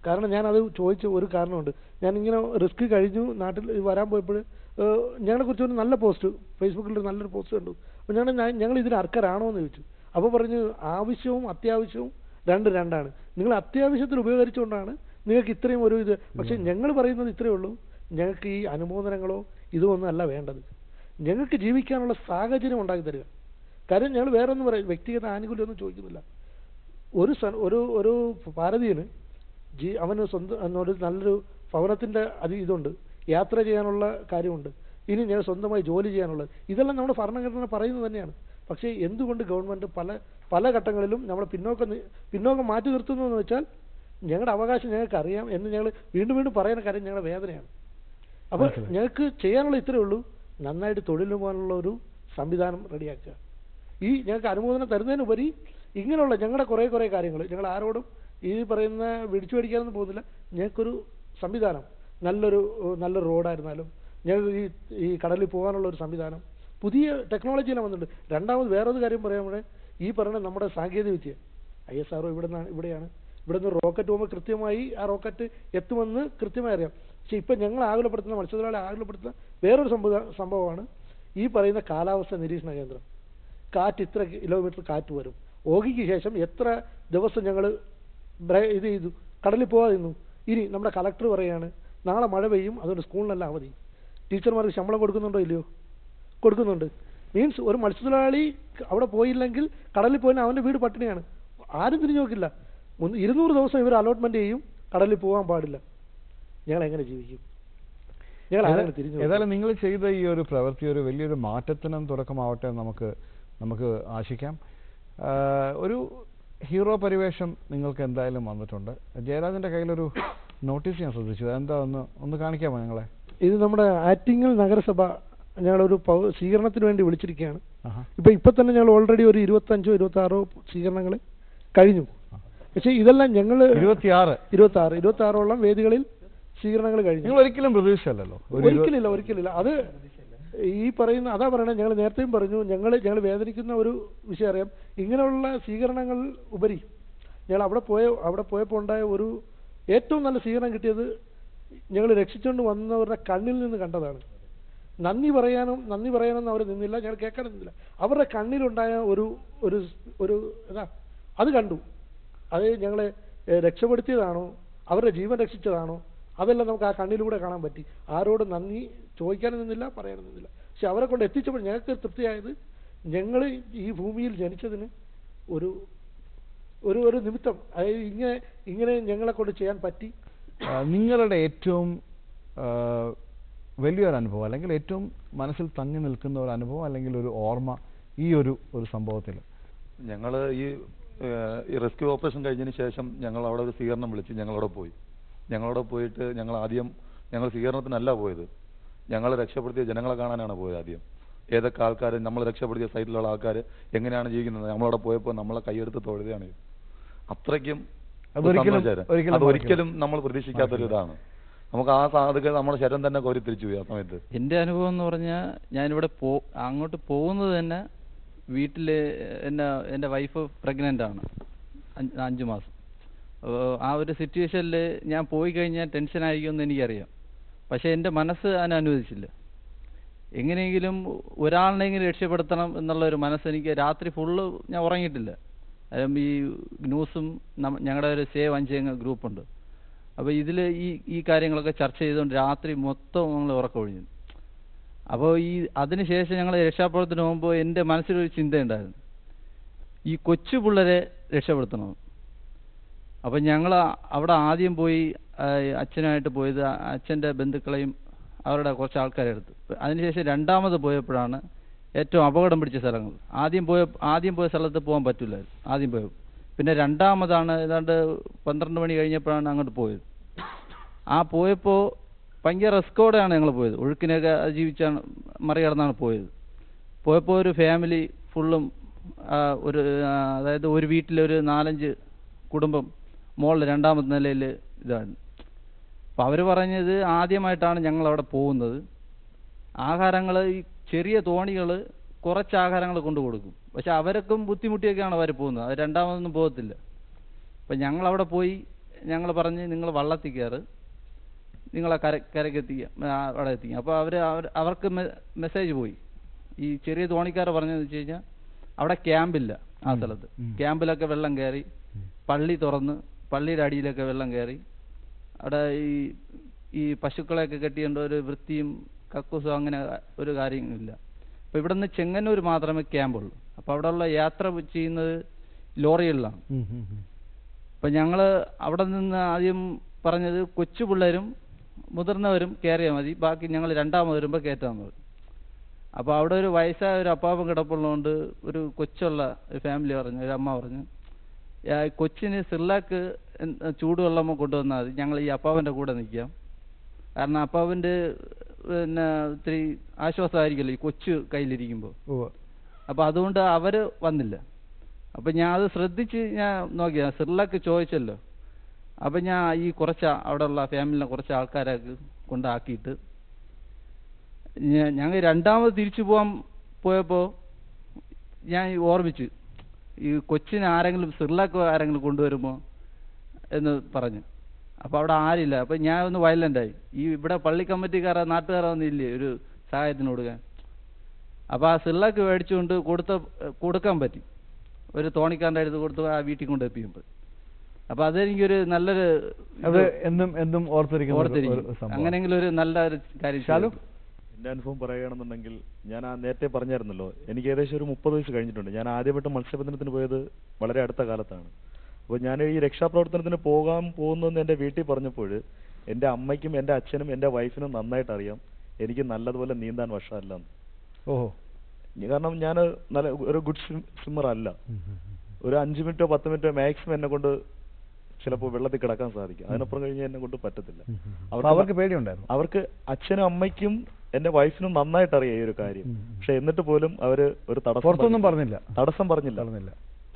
കാരണം ഞാൻ അത് ചോദിച്ച ഒരു കാരണമുണ്ട്. ഞാൻ ഇങ്ങനെ റിസ്ക് കഴിഞ്ഞു നാട്ടിൽ വരാൻ പോയപ്പോൾ ഞങ്ങളെ കുറിച്ച് ഒരു നല്ല പോസ്റ്റ് ഫേസ്ബുക്കിൽ ഒരു നല്ലൊരു പോസ്റ്റ് കണ്ടു. അപ്പോൾ ഞാൻ ഞാൻ- ഞങ്ങൾ ഇതിന് അർക്കരാണോ എന്ന് ചോദിച്ചു. അപ്പോൾ പറഞ്ഞു ആവശ്യവും അത്യാവശ്യവും രണ്ട് രണ്ടാണ്. നിങ്ങൾ അത്യാവശ്യത്തിൽ ഉപകരിച്ചുകൊണ്ടാണ് നിങ്ങൾക്ക് ഇത്രയും ഒരു ഇത്. പക്ഷേ ഞങ്ങൾ പറയുന്നത് ഇത്രയേ ഉള്ളൂ. ഞങ്ങൾക്ക് ഈ അനുമോദനങ്ങളോ ഇതൊന്നും അല്ല വേണ്ടത്. ഞങ്ങൾക്ക് ജീവിക്കാനുള്ള സാഹചര്യം ഉണ്ടാക്കി തരിക. കാര്യം ഞങ്ങൾ വേറെ ഒന്നും പറയും വ്യക്തിഗത ആനുകൂല്യമൊന്നും ചോദിക്കുന്നില്ല. ഒരു ഒരു ഒരു ഭാരതീയന് ജീ അവന് സ്വന്തം എന്നോട് നല്ലൊരു ഭവനത്തിന്റെ അത് ഇതുണ്ട്. യാത്ര ചെയ്യാനുള്ള കാര്യമുണ്ട്. ഇനി ഞാൻ സ്വന്തമായി ജോലി ചെയ്യാനുള്ളത്. ഇതെല്ലാം നമ്മുടെ ഭരണഘടന പറയുന്നത് തന്നെയാണ്. പക്ഷേ എന്തുകൊണ്ട് ഗവൺമെന്റ് പല പല ഘട്ടങ്ങളിലും നമ്മളെ പിന്നോക്കം പിന്നോക്കം മാറ്റി നിർത്തുന്നു എന്ന് വെച്ചാൽ ഞങ്ങളുടെ അവകാശം ഞങ്ങൾക്ക് അറിയാം എന്ന് ഞങ്ങൾ വീണ്ടും വീണ്ടും പറയുന്ന കാര്യം ഞങ്ങളുടെ വേദനയാണ്. അപ്പോൾ ഞങ്ങൾക്ക് ചെയ്യാനുള്ള ഇത്രയേ ഉള്ളൂ. നന്നായിട്ട് തൊഴിലിന് പോകാനുള്ള ഒരു സംവിധാനം റെഡിയാക്കുക. ഈ ഞങ്ങൾക്ക് അനുമോദനം തരുന്നതിനുപരി ഇങ്ങനെയുള്ള ഞങ്ങളുടെ കുറേ കുറേ കാര്യങ്ങൾ ഞങ്ങൾ ആരോടും ഈ പറയുന്ന വിടിച്ചു മേടിക്കാനൊന്നും പോകുന്നില്ല. ഞങ്ങൾക്കൊരു സംവിധാനം നല്ലൊരു നല്ല നല്ലൊരു റോഡായിരുന്നാലും ഞങ്ങൾക്ക് ഈ ഈ കടലിൽ പോകാനുള്ള ഒരു സംവിധാനം പുതിയ ടെക്നോളജിയിലാണ് വന്നിട്ടുണ്ട്. രണ്ടാമത് വേറൊരു കാര്യം പറയുമ്പോൾ ഈ പറയുന്ന നമ്മുടെ സാങ്കേതികവിദ്യ ഐ എസ് ആർ ഇവിടെ നിന്നാണ് ഇവിടെയാണ്. ഇവിടെ നിന്ന് റോക്കറ്റ് പോകുമ്പോൾ കൃത്യമായി ആ റോക്കറ്റ് എത്തുമെന്ന് കൃത്യമായി അറിയാം. പക്ഷേ ഇപ്പം ഞങ്ങൾ ആകുലപ്പെടുത്തുന്ന മത്സ്യത്തൊഴിലാളി ആകുലപ്പെടുത്തുന്ന വേറൊരു സംഭവ സംഭവമാണ് ഈ പറയുന്ന കാലാവസ്ഥ നിരീക്ഷണ കേന്ദ്രം. കാറ്റ് ഇത്ര കിലോമീറ്റർ കാറ്റ് വരും. ഓഗിക്ക് ശേഷം എത്ര ദിവസം ഞങ്ങൾ ഇത് ചെയ്തു? കടലിൽ പോകാതെ നിന്നു. ഇനി നമ്മുടെ കളക്ടർ പറയാണ് നാളെ മഴ പെയ്യും അതുകൊണ്ട് സ്കൂളിനെല്ലാം അവധി. ടീച്ചർമാർക്ക് ശമ്പളം കൊടുക്കുന്നുണ്ടോ ഇല്ലയോ? കൊടുക്കുന്നുണ്ട്. മീൻസ് ഒരു മത്സ്യത്തൊഴിലാളി അവിടെ പോയില്ലെങ്കിൽ കടലിൽ പോയാൽ അവന്റെ വീട് പട്ടിണിയാണ്. ആരും തിരിഞ്ഞു നോക്കില്ല. ഇരുന്നൂറ് ദിവസം ഇവർ അലോട്ട്മെന്റ് ചെയ്യും കടലിൽ പോകാൻ പാടില്ല. ഞങ്ങൾ എങ്ങനെ ജീവിക്കും? ഞങ്ങൾ ആരെങ്കിലും തിരിഞ്ഞു ഏതായാലും നിങ്ങൾ ചെയ്ത ഈ ഒരു പ്രവൃത്തി ഒരു വലിയൊരു മാറ്റത്തിനും തുടക്കമാവട്ടെ നമുക്ക് നമുക്ക് ആശിക്കാം. ഒരു ഹീറോ പരിവേഷം നിങ്ങൾക്ക് എന്തായാലും വന്നിട്ടുണ്ട്. ജയരാജന്റെ കയ്യിലൊരു നോട്ടീസ് ഞാൻ ശ്രദ്ധിച്ചു. എന്താ ഒന്ന് ഒന്ന് കാണിക്കാമോ ഞങ്ങളെ? ഇത് നമ്മുടെ ആറ്റിങ്ങൽ നഗരസഭ ഞങ്ങളൊരു സ്വീകരണത്തിന് വേണ്ടി വിളിച്ചിരിക്കുകയാണ്. ഇപ്പൊ ഇപ്പൊ തന്നെ ഞങ്ങൾ ഓൾറെഡി ഒരു ഇരുപത്തഞ്ചോ ഇരുപത്തി ആറോ സ്വീകരണങ്ങൾ കഴിഞ്ഞു. പക്ഷെ ഇതെല്ലാം ഞങ്ങൾ ഇരുപത്തിയാറ്. ഇരുപത്തി ആറ് ഇരുപത്തി ആറോളം വേദികളിൽ സ്വീകരണങ്ങൾ കഴിഞ്ഞു. നിങ്ങൾ ഒരിക്കലും ഇല്ല ഒരിക്കലില്ല ഒരിക്കലില്ല. അത് ഈ പറയുന്ന അതാ പറയണേ ഞങ്ങൾ നേരത്തെയും പറഞ്ഞു ഞങ്ങൾ ഞങ്ങൾ വേദനിക്കുന്ന ഒരു വിഷയം അറിയാം. ഇങ്ങനെയുള്ള സ്വീകരണങ്ങൾ ഉപരി ഞങ്ങൾ അവിടെ പോയ അവിടെ പോയപ്പോൾ ഉണ്ടായ ഒരു ഏറ്റവും നല്ല സ്വീകരണം കിട്ടിയത് ഞങ്ങൾ രക്ഷിച്ചുകൊണ്ട് വന്നവരുടെ കണ്ണിൽ നിന്ന് കണ്ടതാണ്. നന്ദി പറയാനും നന്ദി പറയാനൊന്നും അവർ നിന്നില്ല ഞങ്ങൾ കേൾക്കാൻ നിന്നില്ല. അവരുടെ കണ്ണിലുണ്ടായ ഒരു ഒരു ഒരു എന്താ അത് കണ്ടു. അത് ഞങ്ങളെ രക്ഷപ്പെടുത്തിയതാണോ? അവരുടെ ജീവൻ രക്ഷിച്ചതാണോ? അതെല്ലാം നമുക്ക് ആ കണ്ണിലൂടെ കാണാൻ പറ്റി. ആരോട് നന്ദി ചോദിക്കാനും നിന്നില്ല പറയാനും നിന്നില്ല പക്ഷെ അവരെ കൊണ്ട് എത്തിച്ചപ്പോൾ ഞങ്ങൾക്ക് തൃപ്തിയായത് ഞങ്ങൾ ഈ ഭൂമിയിൽ ജനിച്ചതിന് ഒരു ഒരു ഒരു നിമിത്തം. അതായത് ഇങ്ങനെ ഇങ്ങനെ ഞങ്ങളെ കൊണ്ട് ചെയ്യാൻ പറ്റി. നിങ്ങളുടെ ഏറ്റവും വലിയൊരു അനുഭവം അല്ലെങ്കിൽ ഏറ്റവും മനസ്സിൽ തങ്ങി നിൽക്കുന്ന ഒരു അനുഭവം അല്ലെങ്കിൽ ഒരു ഓർമ്മ ഈ ഒരു ഒരു സംഭവത്തിൽ? ഞങ്ങൾ ഈ ഈ റെസ്ക്യൂ ഓപ്പറേഷൻ കഴിഞ്ഞതിന് ശേഷം ഞങ്ങൾ അവിടെ ഒരു സ്വീകരണം വിളിച്ച് ഞങ്ങളവിടെ പോയി. ഞങ്ങളവിടെ പോയിട്ട് ഞങ്ങൾ ആദ്യം ഞങ്ങൾ സ്വീകരണത്തിനല്ല പോയത്. ഞങ്ങൾ രക്ഷപ്പെടുത്തിയ ജനങ്ങളെ കാണാനാണ് പോയത് ആദ്യം. ഏതൊക്കെ ആൾക്കാർ നമ്മൾ രക്ഷപ്പെടുത്തിയ സൈറ്റിലുള്ള ആൾക്കാർ എങ്ങനെയാണ് ജീവിക്കുന്നത്? നമ്മളവിടെ പോയപ്പോൾ നമ്മളെ കൈയെടുത്ത് തൊഴുകയാണ്. അത്രയ്ക്കും അത് ഒരിക്കലും നമ്മൾ പ്രതീക്ഷിക്കാത്തൊരു ഇതാണ്. നമുക്ക് ആ സാധുക്കൾ നമ്മുടെ ശരം തന്നെ കോരി തിരിച്ചു പോയി ആ സമയത്ത്. എന്റെ അനുഭവം എന്ന് പറഞ്ഞാൽ ഞാനിവിടെ പോ അങ്ങോട്ട് പോകുന്നത് തന്നെ വീട്ടിൽ എന്റെ എന്റെ വൈഫ് പ്രഗ്നന്റ് ആണ്. അഞ്ച് മാസം. ആ ഒരു സിറ്റുവേഷനിൽ ഞാൻ പോയി കഴിഞ്ഞാൽ ടെൻഷൻ ആയിരിക്കുമെന്ന് എനിക്കറിയാം. പക്ഷേ എന്റെ മനസ്സ് അതിനെ അനുവദിച്ചില്ല. എങ്ങനെയെങ്കിലും ഒരാളിനെങ്കിലും രക്ഷപ്പെടുത്തണം എന്നുള്ള ഒരു മനസ്സ് എനിക്ക് രാത്രി ഫുള്ള് ഞാൻ ഉറങ്ങിയിട്ടില്ല. ഈ ന്യൂസും ഞങ്ങളുടെ ഒരു സേവ് അഞ്ചേങ്ങ ഗ്രൂപ്പുണ്ട് അപ്പോൾ ഇതിൽ ഈ ഈ കാര്യങ്ങളൊക്കെ ചർച്ച ചെയ്തുകൊണ്ട് രാത്രി മൊത്തം ഞങ്ങൾ ഉറക്കമൊഴിഞ്ഞു. അപ്പോൾ ഈ അതിനുശേഷം ഞങ്ങൾ രക്ഷാപ്രവർത്തനം പോകുമ്പോൾ എന്റെ മനസ്സിലൊരു ചിന്തയുണ്ടായിരുന്നു. ഈ കൊച്ചു പിള്ളേരെ രക്ഷപ്പെടുത്തണം. അപ്പം ഞങ്ങൾ അവിടെ ആദ്യം പോയി അച്ഛനായിട്ട് പോയത് അച്ഛന്റെ ബന്ധുക്കളെയും അവരുടെ കുറച്ച് ആൾക്കാരെ എടുത്തു. അതിനുശേഷം രണ്ടാമത് പോയപ്പോഴാണ് ഏറ്റവും അപകടം പിടിച്ച സ്ഥലങ്ങൾ. ആദ്യം പോയ ആദ്യം പോയ സ്ഥലത്ത് പോകാൻ പറ്റില്ല ആദ്യം പോയ പിന്നെ രണ്ടാമതാണ് ഏതാണ്ട് പന്ത്രണ്ട് മണി കഴിഞ്ഞപ്പോഴാണ് അങ്ങോട്ട് പോയത്. ആ പോയപ്പോൾ ഭയങ്കര റിസ്കോടെയാണ് ഞങ്ങൾ പോയത്. ഒഴുക്കിനെയൊക്കെ അതിജീവിച്ചാണ് മറികടന്നാണ് പോയത്. പോയപ്പോൾ ഒരു ഫാമിലി ഫുള്ളും ഒരു അതായത് ഒരു വീട്ടിലൊരു നാലഞ്ച് കുടുംബം മുകളിൽ രണ്ടാമത്തെ നിലയിൽ ഇതാണ് അപ്പം അവർ പറഞ്ഞത് ആദ്യമായിട്ടാണ് ഞങ്ങൾ അവിടെ പോകുന്നത്. ആഹാരങ്ങൾ ഈ ചെറിയ തോണികൾ കുറച്ച് ആഹാരങ്ങൾ കൊണ്ടു കൊടുക്കും. പക്ഷെ അവരൊക്കെ ബുദ്ധിമുട്ടിയൊക്കെയാണ് അവർ പോകുന്നത്. അത് രണ്ടാമതൊന്നും പോകത്തില്ല. അപ്പം ഞങ്ങളവിടെ പോയി ഞങ്ങൾ പറഞ്ഞ് നിങ്ങൾ വള്ളത്തിൽ കയറ്. നിങ്ങളെ കര കരക്കെത്തിക്കുക അവിടെ എത്തിക്കുക അപ്പോൾ അവർ അവർ അവർക്ക് മെസ്സേജ് പോയി. ഈ ചെറിയ തോണിക്കാർ പറഞ്ഞതെന്ന് വെച്ച് കഴിഞ്ഞാൽ അവിടെ ക്യാമ്പില്ല ആ സ്ഥലത്ത്. ക്യാമ്പിലൊക്കെ വെള്ളം കയറി പള്ളി തുറന്ന് പള്ളിയുടെ അടിയിലൊക്കെ വെള്ളം കയറി. അവിടെ ഈ ഈ പശുക്കളെയൊക്കെ കെട്ടിയുണ്ട് ഒരു വൃത്തിയും കക്കൂസും അങ്ങനെ ഒരു കാര്യമില്ല അപ്പോൾ ഇവിടെ നിന്ന് ചെങ്ങന്നൂർ മാത്രമേ ക്യാമ്പുള്ളൂ. അപ്പോൾ അവിടെയുള്ള യാത്ര ചെയ്യുന്നത് ലോറികളിലാണ്. അപ്പം ഞങ്ങൾ അവിടെ നിന്ന് ആദ്യം പറഞ്ഞത് കൊച്ചു പിള്ളേരും മുതിർന്നവരും കയറിയാൽ മതി. ബാക്കി ഞങ്ങൾ രണ്ടാമത് വരുമ്പോൾ കയറ്റാൻ മതി അപ്പോൾ അവിടെ ഒരു വയസ്സായ ഒരു അപ്പാപ്പൻ കിടപ്പുള്ളതുകൊണ്ട് ഒരു കൊച്ചുള്ള ഒരു ഫാമിലി പറഞ്ഞു ഒരു അമ്മ പറഞ്ഞു "ആ, കൊച്ചിന് സിർലാക്ക് എന്ത് ചൂടുവെള്ളമോ കൊണ്ടുവന്നാൽ മതി. ഞങ്ങൾ ഈ അപ്പാവന്റെ കൂടെ നിൽക്കാം. കാരണം അപ്പാവന്റെ പിന്നെ ഇത്തിരി ആശ്വാസമായിരിക്കുമല്ലോ ഈ കൊച്ചു കയ്യിലിരിക്കുമ്പോൾ. അപ്പം അപ്പോൾ അതുകൊണ്ട് അവർ വന്നില്ല. അപ്പം ഞാൻ അത് ശ്രദ്ധിച്ച് ഞാൻ നോക്കിയാ സിർലക്ക് ചോദിച്ചല്ലോ. അപ്പം ഞാൻ ഈ കുറച്ച് അവിടെയുള്ള ഫാമിലിനെ കുറച്ച് ആൾക്കാരെ കൊണ്ടാക്കിയിട്ട് ഞങ്ങൾ രണ്ടാമത് തിരിച്ചു പോകാൻ പോയപ്പോൾ ഞാൻ ഓർമ്മിച്ച്. ഈ കൊച്ചിനെ ആരെങ്കിലും സിർലാക്ക് ആരെങ്കിലും കൊണ്ടുവരുമോ എന്ന് പറഞ്ഞു. അപ്പോൾ അവിടെ ആരില്ല. അപ്പം ഞാൻ ഒന്ന് വയലന്റായി ഈ ഇവിടെ പള്ളി കമ്മിറ്റിക്കാരെ നാട്ടുകാരോ ഒന്നും ഇല്ലേ? ഒരു സഹായത്തിന് കൊടുക്കാൻ. അപ്പോൾ ആ സിള്ളക്ക് മേടിച്ചുകൊണ്ട് കൊടുത്ത കൊടുക്കാൻ പറ്റി. ഒരു തോണിക്കാരന്റെ അടുത്ത് കൊടുത്ത് ആ വീട്ടിൽ കൊണ്ട് എത്തിക്കുമ്പോൾ അപ്പോൾ അതെനിക്കൊരു നല്ലൊരു അത് എന്നും എന്നും ഓർത്തിരിക്കുന്ന ഒരു- ഓർത്തിരിക്കും. സംഭവം. അങ്ങനെയെങ്കിലും ഒരു നല്ല ഒരു കാര്യം ശാലു? എന്റെ അനുഭവം പറയുകയാണെന്നുണ്ടെങ്കിൽ ഞാൻ ആ നേരത്തെ പറഞ്ഞായിരുന്നല്ലോ. എനിക്ക് ഏകദേശം ഒരു മുപ്പത് വയസ്സ് കഴിഞ്ഞിട്ടുണ്ട്. ഞാൻ ആദ്യമായിട്ട് മത്സ്യബന്ധനത്തിന് പോയത് വളരെ അടുത്ത കാലത്താണ്. അപ്പോൾ ഞാൻ ഈ രക്ഷാപ്രവർത്തനത്തിന് പോകാൻ പോകുന്നതെന്ന് എന്റെ വീട്ടിൽ പറഞ്ഞപ്പോൾ എന്റെ അമ്മയ്ക്കും എന്റെ അച്ഛനും എന്റെ വൈഫിനും നന്നായിട്ട് അറിയാം. എനിക്ക് നല്ലതുപോലെ നീന്താൻ വശമല്ലെന്ന് ഓഹോ. കാരണം ഞാൻ നല്ല ഒരു ഗുഡ് സ്വിമ്മർ അല്ല. ഒരു അഞ്ച് മിനിറ്റോ പത്ത് മിനിറ്റോ മാക്സിമം എന്നെ കൊണ്ട് ചിലപ്പോൾ വെള്ളത്തിൽ കിടക്കാൻ സാധിക്കും. അതിനപ്പുറം കഴിഞ്ഞ് എന്നെ കൊണ്ട് പറ്റത്തില്ല. അവർക്ക് പേടിയുണ്ടായിരുന്നു? അവർക്ക് അച്ഛനും അമ്മയ്ക്കും എന്റെ വൈഫിനും നന്നായിട്ട് അറിയാം ഈ ഒരു കാര്യം. പക്ഷെ എന്നിട്ട് പോലും അവർ ഒരു തടസ്സം പറഞ്ഞില്ല. തടസ്സം പറഞ്ഞില്ല.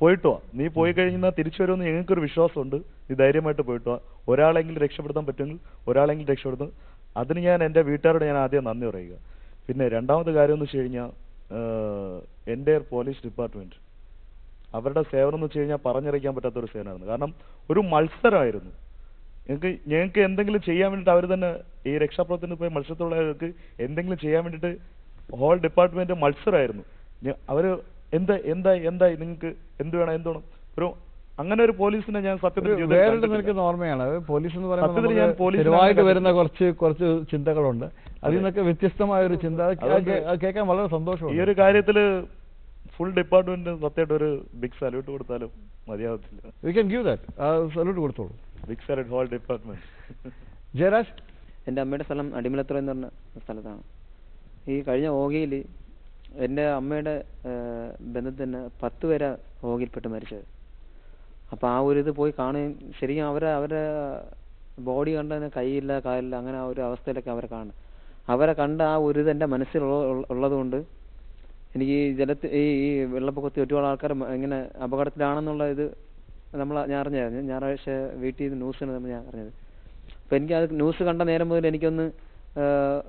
പോയിട്ട് വാ. നീ പോയി കഴിഞ്ഞാൽ തിരിച്ചു വരുമെന്ന് ഞങ്ങൾക്കൊരു വിശ്വാസമുണ്ട്. നീ ധൈര്യമായിട്ട് പോയിട്ടോ വാ. ഒരാളെങ്കിലും രക്ഷപ്പെടുത്താൻ പറ്റുമെങ്കിൽ ഒരാളെങ്കിലും രക്ഷപ്പെടുത്തും. അതിന് ഞാൻ എന്റെ വീട്ടുകാരോട് ഞാൻ ആദ്യം നന്ദി പറയുക. പിന്നെ രണ്ടാമത്തെ കാര്യം എന്ന് വെച്ച് കഴിഞ്ഞാൽ എന്റെ പോലീസ് ഡിപ്പാർട്ട്മെന്റ് അവരുടെ സേവനം എന്ന് വെച്ച് കഴിഞ്ഞാൽ പറഞ്ഞറിയിക്കാൻ പറ്റാത്ത ഒരു സേവനമായിരുന്നു. കാരണം ഒരു മത്സരമായിരുന്നു. ഞങ്ങൾക്ക് ഞങ്ങൾക്ക് എന്തെങ്കിലും ചെയ്യാൻ വേണ്ടിയിട്ട് അവർ തന്നെ ഈ രക്ഷാപ്രവർത്തനത്തിന് പോയി മത്സരത്തിലുള്ളവർക്ക് എന്തെങ്കിലും ചെയ്യാൻ വേണ്ടിയിട്ട് ഹോൾ ഡിപ്പാർട്ട്മെന്റ് മത്സരമായിരുന്നു. അവർ എന്താ എന്താ എന്തായി? നിങ്ങൾക്ക് എന്ത് വേണം എന്ത് വേണം? ഒരു അങ്ങനെ ഒരു പോലീസിനെ ഞാൻ സത്യത്തിൽ. നിൽക്കുന്ന ഓർമ്മയാണ്. പോലീസ് എന്ന് പറയുന്നത് സ്ഥിരമായിട്ട് വരുന്ന കുറച്ച് കുറച്ച് ചിന്തകളുണ്ട്. അതിൽ നിന്നൊക്കെ വ്യത്യസ്തമായ ഒരു ചിന്ത. കേൾക്കാൻ വളരെ ഈ ഒരു കാര്യത്തിൽ ഫുൾ ഡിപ്പാർട്ട്മെന്റ് സത്യമായിട്ട് ഒരു ബിഗ് സല്യൂട്ട് കൊടുത്താലും മതിയാവത്തില്ല. We can give that salute കൊടുത്തോളൂ. Big salute whole department Jayaraj? എന്റെ അമ്മയുടെ സ്ഥലം അടിമലത്തുറ എന്ന് പറഞ്ഞ സ്ഥലത്താണ്. ഈ കഴിഞ്ഞ ഓഗിയിൽ എന്റെ അമ്മയുടെ ബന്ധത്തിൽ തന്നെ പത്ത് പേരാ ഹോഗിൽപ്പെട്ട് മരിച്ചത്. അപ്പോൾ ആ ഒരു ഇത് പോയി കാണുകയും ശരിക്കും അവരെ അവരെ ബോഡി കണ്ട തന്നെ കൈയില്ല കാലില്ല അങ്ങനെ ആ ഒരു അവസ്ഥയിലൊക്കെ അവരെ കാണും. അവരെ കണ്ട ആ ഒരു ഇത് എന്റെ മനസ്സിൽ ഉള്ളത് കൊണ്ട് എനിക്ക് ഈ ജലത്തിൽ ഈ ഈ വെള്ളപ്പൊക്കത്തിൽ ഒരുപാട് ആൾക്കാർ ഇങ്ങനെ അപകടത്തിലാണെന്നുള്ള ഇത് നമ്മൾ ഞാൻ അറിഞ്ഞായിരുന്നു. ഞായറാഴ്ച വീട്ടിൽ നിന്ന് ന്യൂസിന് നമ്മൾ ഞാൻ അറിഞ്ഞത്. അപ്പോൾ എനിക്ക് അത് ന്യൂസ് കണ്ട നേരം മുതൽ എനിക്കൊന്ന്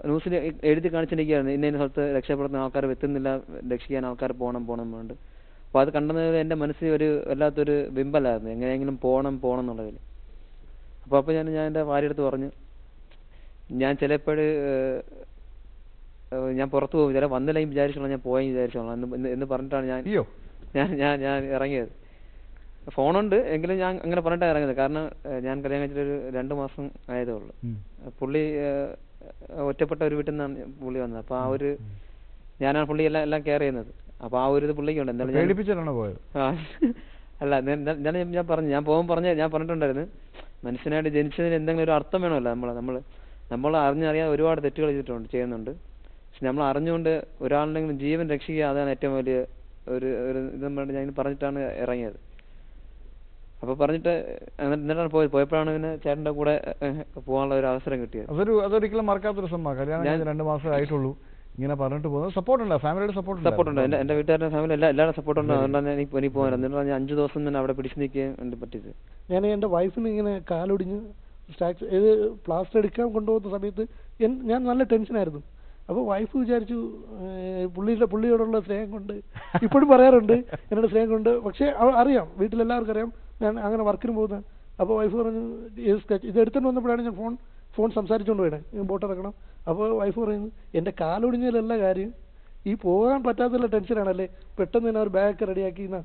ന്യൂസിൽ എഴുതി കാണിച്ചിരിക്കുകയായിരുന്നു ഇന്ന ഇന്ന സ്ഥലത്ത് രക്ഷപ്പെടുന്ന ആൾക്കാർ എത്തുന്നില്ല രക്ഷിക്കാൻ ആൾക്കാർ പോകണം പോകണം എന്നുണ്ട് അപ്പോൾ അത് കണ്ടത് എന്റെ മനസ്സിൽ ഒരു വല്ലാത്തൊരു ബിംബലായിരുന്നു എങ്ങനെയെങ്കിലും പോകണം പോകണം എന്നുള്ളതിൽ. അപ്പോൾ അപ്പോൾ ഞാൻ ഞാൻ എന്റെ ഭാര്യ അടുത്ത് പറഞ്ഞു ഞാൻ ചിലപ്പോൾ ഞാൻ പുറത്തു പോകും. ചില വന്നില്ലെങ്കിൽ വിചാരിച്ചോളാം ഞാൻ പോയെങ്കിൽ വിചാരിച്ചോളാം എന്ന് എന്ന് എന്ന് പറഞ്ഞിട്ടാണ് ഞാൻ ഞാൻ ഞാൻ ഇറങ്ങിയത്. ഫോണുണ്ട്. എങ്കിലും ഞാൻ അങ്ങനെ പറഞ്ഞിട്ട് ഇറങ്ങിയത് കാരണം ഞാൻ കല്യാണം കഴിച്ചിട്ട് ഒരു രണ്ട് മാസം ആയതേ ഉള്ളൂ. പുള്ളി ഒറ്റപ്പെട്ട ഒരു വീട്ടിൽ നിന്നാണ് പുള്ളി വന്നത്. അപ്പൊ ആ ഒരു ഞാനാണ് പുള്ളി എല്ലാം എല്ലാം കെയർ ചെയ്യുന്നത്. അപ്പൊ ആ ഒരു ഇത് പുള്ളിക്കുണ്ട്. എന്തായാലും പോയത്? അല്ല ഞാൻ ഞാൻ പറഞ്ഞു ഞാൻ പോകുമ്പോൾ പറഞ്ഞ ഞാൻ പറഞ്ഞിട്ടുണ്ടായിരുന്നു. മനുഷ്യനായിട്ട് ജനിച്ചതിന് എന്തെങ്കിലും ഒരു അർത്ഥം വേണമല്ലോ നമ്മളെ. നമ്മൾ നമ്മൾ അറിഞ്ഞറിയാതെ ഒരുപാട് തെറ്റുകൾ ചെയ്തിട്ടുണ്ട് ചെയ്യുന്നുണ്ട്. പക്ഷെ നമ്മൾ അറിഞ്ഞുകൊണ്ട് ഒരാളുടെങ്കിലും ജീവൻ രക്ഷിക്കുക അതാണ് ഏറ്റവും വലിയ ഒരു ഒരു ഇത് ഞാൻ പറഞ്ഞിട്ടാണ് ഇറങ്ങിയത്. അപ്പോൾ പറഞ്ഞിട്ട് എന്നിട്ട് എന്നിട്ടാണ് പോയത്. പോയപ്പോഴാണ് പിന്നെ ചേട്ടന്റെ കൂടെ പോകാനുള്ള ഒരു അവസരം കിട്ടിയത്. അതൊരു അതൊരിക്കലും മറക്കാത്തൊരു സംഭവം കല്യാണം ഞാൻ- കഴിഞ്ഞ് രണ്ട് മാസം ആയിട്ടുള്ളൂ. ഇങ്ങനെ പറഞ്ഞിട്ട് പോകുന്നത് സപ്പോർട്ട് ഉണ്ട് ഫാമിലിയുടെ സപ്പോർട്ട് സപ്പോർട്ട് ഉണ്ട് എന്റെ എന്റെ വീട്ടുകാരുടെ ഫാമിലി എല്ലാ എല്ലാവരും സപ്പോർട്ട് ഉണ്ട് അതുകൊണ്ടാണ് എനിക്ക് എനിക്ക് പോകാൻ എന്നിട്ട് ഞാൻ അഞ്ച് ദിവസം തന്നെ അവിടെ പിടിച്ചു നിൽക്കുകയും പറ്റിയത്. ഞാൻ എന്റെ വൈഫിന് ഇങ്ങനെ കാലൊടിഞ്ഞ് സ്റ്റാക്സ് ഇത് പ്ലാസ്റ്റർ എടുക്കാൻ കൊണ്ടുപോകുന്ന സമയത്ത് ഞാൻ നല്ല ടെൻഷനായിരുന്നു. അപ്പോൾ വൈഫ് വിചാരിച്ചു പുള്ളിയുടെ പുള്ളിയോടുള്ള സ്നേഹം കൊണ്ട് ഇപ്പോഴും പറയാറുണ്ട് എന്നോട് സ്നേഹം കൊണ്ട്. പക്ഷേ അറിയാം വീട്ടിലെല്ലാവർക്കും അറിയാം ഞാൻ അങ്ങനെ വർക്കിന് പോകുന്ന. അപ്പോൾ വൈഫ് പറഞ്ഞു സ്കെച്ച് ഇത് എടുത്തുകൊണ്ട് വന്നപ്പോഴാണ് ഞാൻ ഫോൺ ഫോൺ സംസാരിച്ചുകൊണ്ട് പോയത് ബോട്ട് ഇറക്കണം അപ്പോൾ വൈഫ് പറയുന്നു എന്റെ കാലൊടിഞ്ഞതിലല്ല കാര്യം. ഈ പോകാൻ പറ്റാത്തുള്ള ടെൻഷനാണല്ലേ പെട്ടെന്ന് തന്നെ അവർ ബാഗൊക്കെ റെഡിയാക്കി എന്നാ.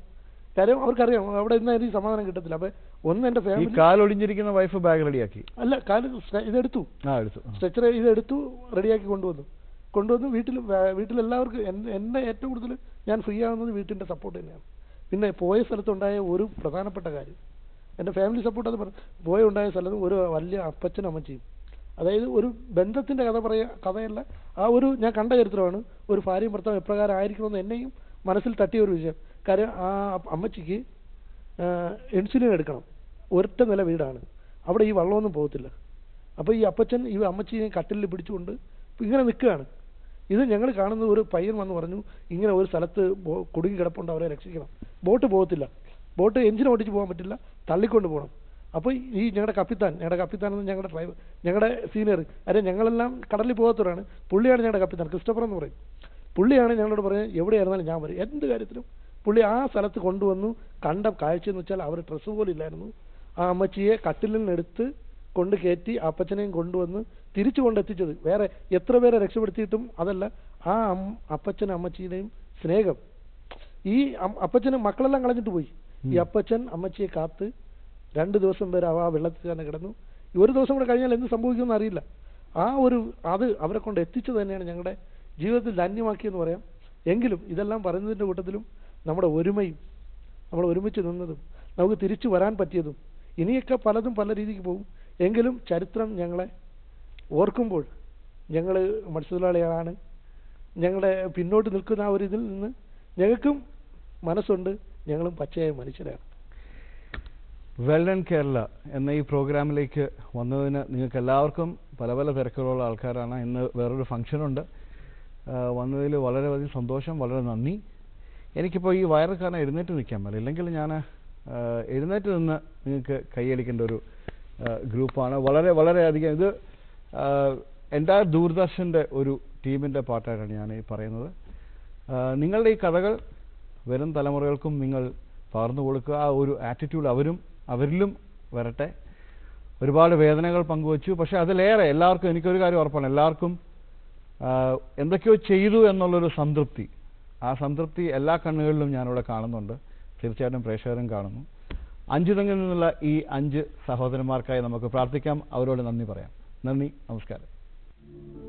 കാര്യം അവർക്കറിയാം അവിടെ ഇന്ന് എനിക്ക് സമാധാനം കിട്ടത്തില്ല. അപ്പൊ ഒന്ന് എന്റെ ഫാമിലി കാലൊടിഞ്ഞിരിക്കുന്ന വൈഫ് ബാഗ് റെഡിയാക്കി അല്ല കാൽ ഇതെടുത്തു. എടുത്തു. സ്ട്രെച്ചർ ഇതെടുത്തു റെഡിയാക്കി കൊണ്ടുവന്നു. കൊണ്ടുവന്ന് വീട്ടിൽ വീട്ടിലെല്ലാവർക്കും എന്നെ ഏറ്റവും കൂടുതൽ ഞാൻ ഫ്രീ ആവുന്നത് വീട്ടിന്റെ സപ്പോർട്ട് തന്നെയാണ്. പിന്നെ പോയ സ്ഥലത്തുണ്ടായ ഒരു പ്രധാനപ്പെട്ട കാര്യം. എന്റെ ഫാമിലി സപ്പോർട്ട് അത് പോയ ഉണ്ടായ സ്ഥലത്ത് ഒരു വലിയ അപ്പച്ചനും അമ്മച്ചിയും. അതായത് ഒരു ബന്ധത്തിന്റെ കഥ പറയാ കഥയല്ല. ആ ഒരു ഞാൻ കണ്ട ചരിത്രമാണ്. ഒരു ഭാര്യയും ഭർത്താവ് എപ്രകാരം ആയിരിക്കണമെന്ന് എന്നെയും മനസ്സിൽ തട്ടിയ ഒരു വിഷയം. കാര്യം ആ അമ്മച്ചിക്ക് ഇൻസുലിൻ എടുക്കണം. ഒരൊറ്റ നില വീടാണ്. അവിടെ ഈ വള്ളമൊന്നും പോകത്തില്ല. അപ്പോൾ ഈ അപ്പച്ചൻ ഈ അമ്മച്ചിയെ കട്ടിലിൽ പിടിച്ചുകൊണ്ട് ഇങ്ങനെ നിൽക്കുകയാണ്. ഇത് ഞങ്ങൾ കാണുന്ന ഒരു പയ്യൻ വന്ന് പറഞ്ഞു ഇങ്ങനെ ഒരു സ്ഥലത്ത് കുടുങ്ങി കിടപ്പുണ്ട് അവരെ രക്ഷിക്കണം. ബോട്ട് പോകത്തില്ല. ബോട്ട് എഞ്ചിൻ ഓടിച്ച് പോകാൻ പറ്റില്ല. തള്ളിക്കൊണ്ട് പോകണം. അപ്പോൾ ഈ ഞങ്ങളുടെ കപ്പിത്താൻ ഞങ്ങളുടെ കപ്പിത്താൻ എന്ന് ഞങ്ങളുടെ ഡ്രൈവർ ഞങ്ങളുടെ സീനിയർ അരെ ഞങ്ങളെല്ലാം കടലിൽ പോകാത്തവരാണ്. പുള്ളിയാണ് ഞങ്ങളുടെ കപ്പിത്താൻ ക്രിസ്റ്റഫർ എന്ന് പറയും. പുള്ളിയാണ് ഞങ്ങളോട് പറയുന്നത് എവിടെയായിരുന്നാലും ഞാൻ വരും. എന്ത് കാര്യത്തിലും. പുള്ളി ആ സ്ഥലത്ത് കൊണ്ടുവന്നു കണ്ട കാഴ്ച എന്ന് വെച്ചാൽ അവർ ഡ്രസ്സ് പോലും ഇല്ലായിരുന്നു. ആ അമ്മച്ചിയെ കട്ടിലിൽ നിന്നെടുത്ത് കൊണ്ട് കയറ്റി അപ്പച്ചനെയും കൊണ്ടുവന്ന് തിരിച്ചു കൊണ്ടെത്തിച്ചത്. വേറെ എത്ര പേരെ രക്ഷപ്പെടുത്തിയിട്ടും അതല്ല ആ അമ്മ അപ്പച്ചനും അമ്മച്ചിയുടെയും സ്നേഹം. ഈ അപ്പച്ചന് മക്കളെല്ലാം കളഞ്ഞിട്ട് പോയി. ഈ അപ്പച്ചൻ അമ്മച്ചിയെ കാത്ത് രണ്ട് ദിവസം വരെ ആ വെള്ളത്തിൽ തന്നെ കിടന്നു. ഒരു ദിവസം കൂടെ കഴിഞ്ഞാൽ എന്ത് സംഭവിക്കുമെന്ന് അറിയില്ല. ആ ഒരു അത് അവരെ കൊണ്ട് എത്തിച്ചത് തന്നെയാണ് ഞങ്ങളുടെ ജീവിതത്തിൽ ധന്യമാക്കിയെന്ന് പറയാം. എങ്കിലും ഇതെല്ലാം പറയുന്നതിന്റെ കൂട്ടത്തിലും നമ്മുടെ ഒരുമയും നമ്മൾ ഒരുമിച്ച് നിന്നതും നമുക്ക് തിരിച്ചു വരാൻ പറ്റിയതും ഇനിയൊക്കെ പലതും പല രീതിക്ക് പോകും. എങ്കിലും ചരിത്രം ഞങ്ങളെ ഓർക്കുമ്പോൾ ഞങ്ങൾ മത്സ്യത്തൊഴിലാളികളാണ്. ഞങ്ങളുടെ പിന്നോട്ട് നിൽക്കുന്ന ആ ഒരു ഇതിൽ നിന്ന് ഞങ്ങൾക്കും മനസ്സുണ്ട്. ഞങ്ങളും പച്ചയായ മനുഷ്യരാണ് വെൽഡൺ കേരള എന്ന ഈ പ്രോഗ്രാമിലേക്ക് വന്നതിന് നിങ്ങൾക്ക് എല്ലാവർക്കും പല പല തിരക്കുകളുള്ള ആൾക്കാരാണ്. ഇന്ന് വേറൊരു ഫംഗ്ഷനുണ്ട്. വന്നതിൽ വളരെ വലിയ സന്തോഷം വളരെ നന്ദി. എനിക്കിപ്പോൾ ഈ വയറ് കാരണം എഴുന്നേറ്റ് നിൽക്കാൻ പറ്റില്ല ഇല്ലെങ്കിൽ ഞാൻ എഴുന്നേറ്റ് നിന്ന് നിങ്ങൾക്ക് കൈയടിക്കേണ്ട ഒരു ഗ്രൂപ്പാണ്. വളരെ വളരെയധികം ഇത് എന്റെ ദൂരദർശന്റെ ഒരു ടീമിന്റെ പാട്ടായിട്ടാണ് ഞാൻ ഈ പറയുന്നത്. നിങ്ങളുടെ ഈ കഥകൾ വരും തലമുറകൾക്കും നിങ്ങൾ പകർന്നു കൊടുക്കുക. ആ ഒരു ആറ്റിറ്റ്യൂഡ് അവരും അവരിലും വരട്ടെ. ഒരുപാട് വേദനകൾ പങ്കുവച്ചു. പക്ഷേ അതിലേറെ എല്ലാവർക്കും എനിക്കൊരു കാര്യം ഉറപ്പാണ്. എല്ലാവർക്കും എന്തൊക്കെയോ ചെയ്തു എന്നുള്ളൊരു സംതൃപ്തി. ആ സംതൃപ്തി എല്ലാ കണ്ണുകളിലും ഞാനിവിടെ കാണുന്നുണ്ട്. തീർച്ചയായിട്ടും പ്രേക്ഷകരും കാണുന്നു. അഞ്ചുതങ്ങിൽ നിന്നുള്ള ഈ അഞ്ച് സഹോദരന്മാർക്കായി നമുക്ക് പ്രാർത്ഥിക്കാം. അവരോട് നന്ദി പറയാം. നന്ദി. നമസ്കാരം.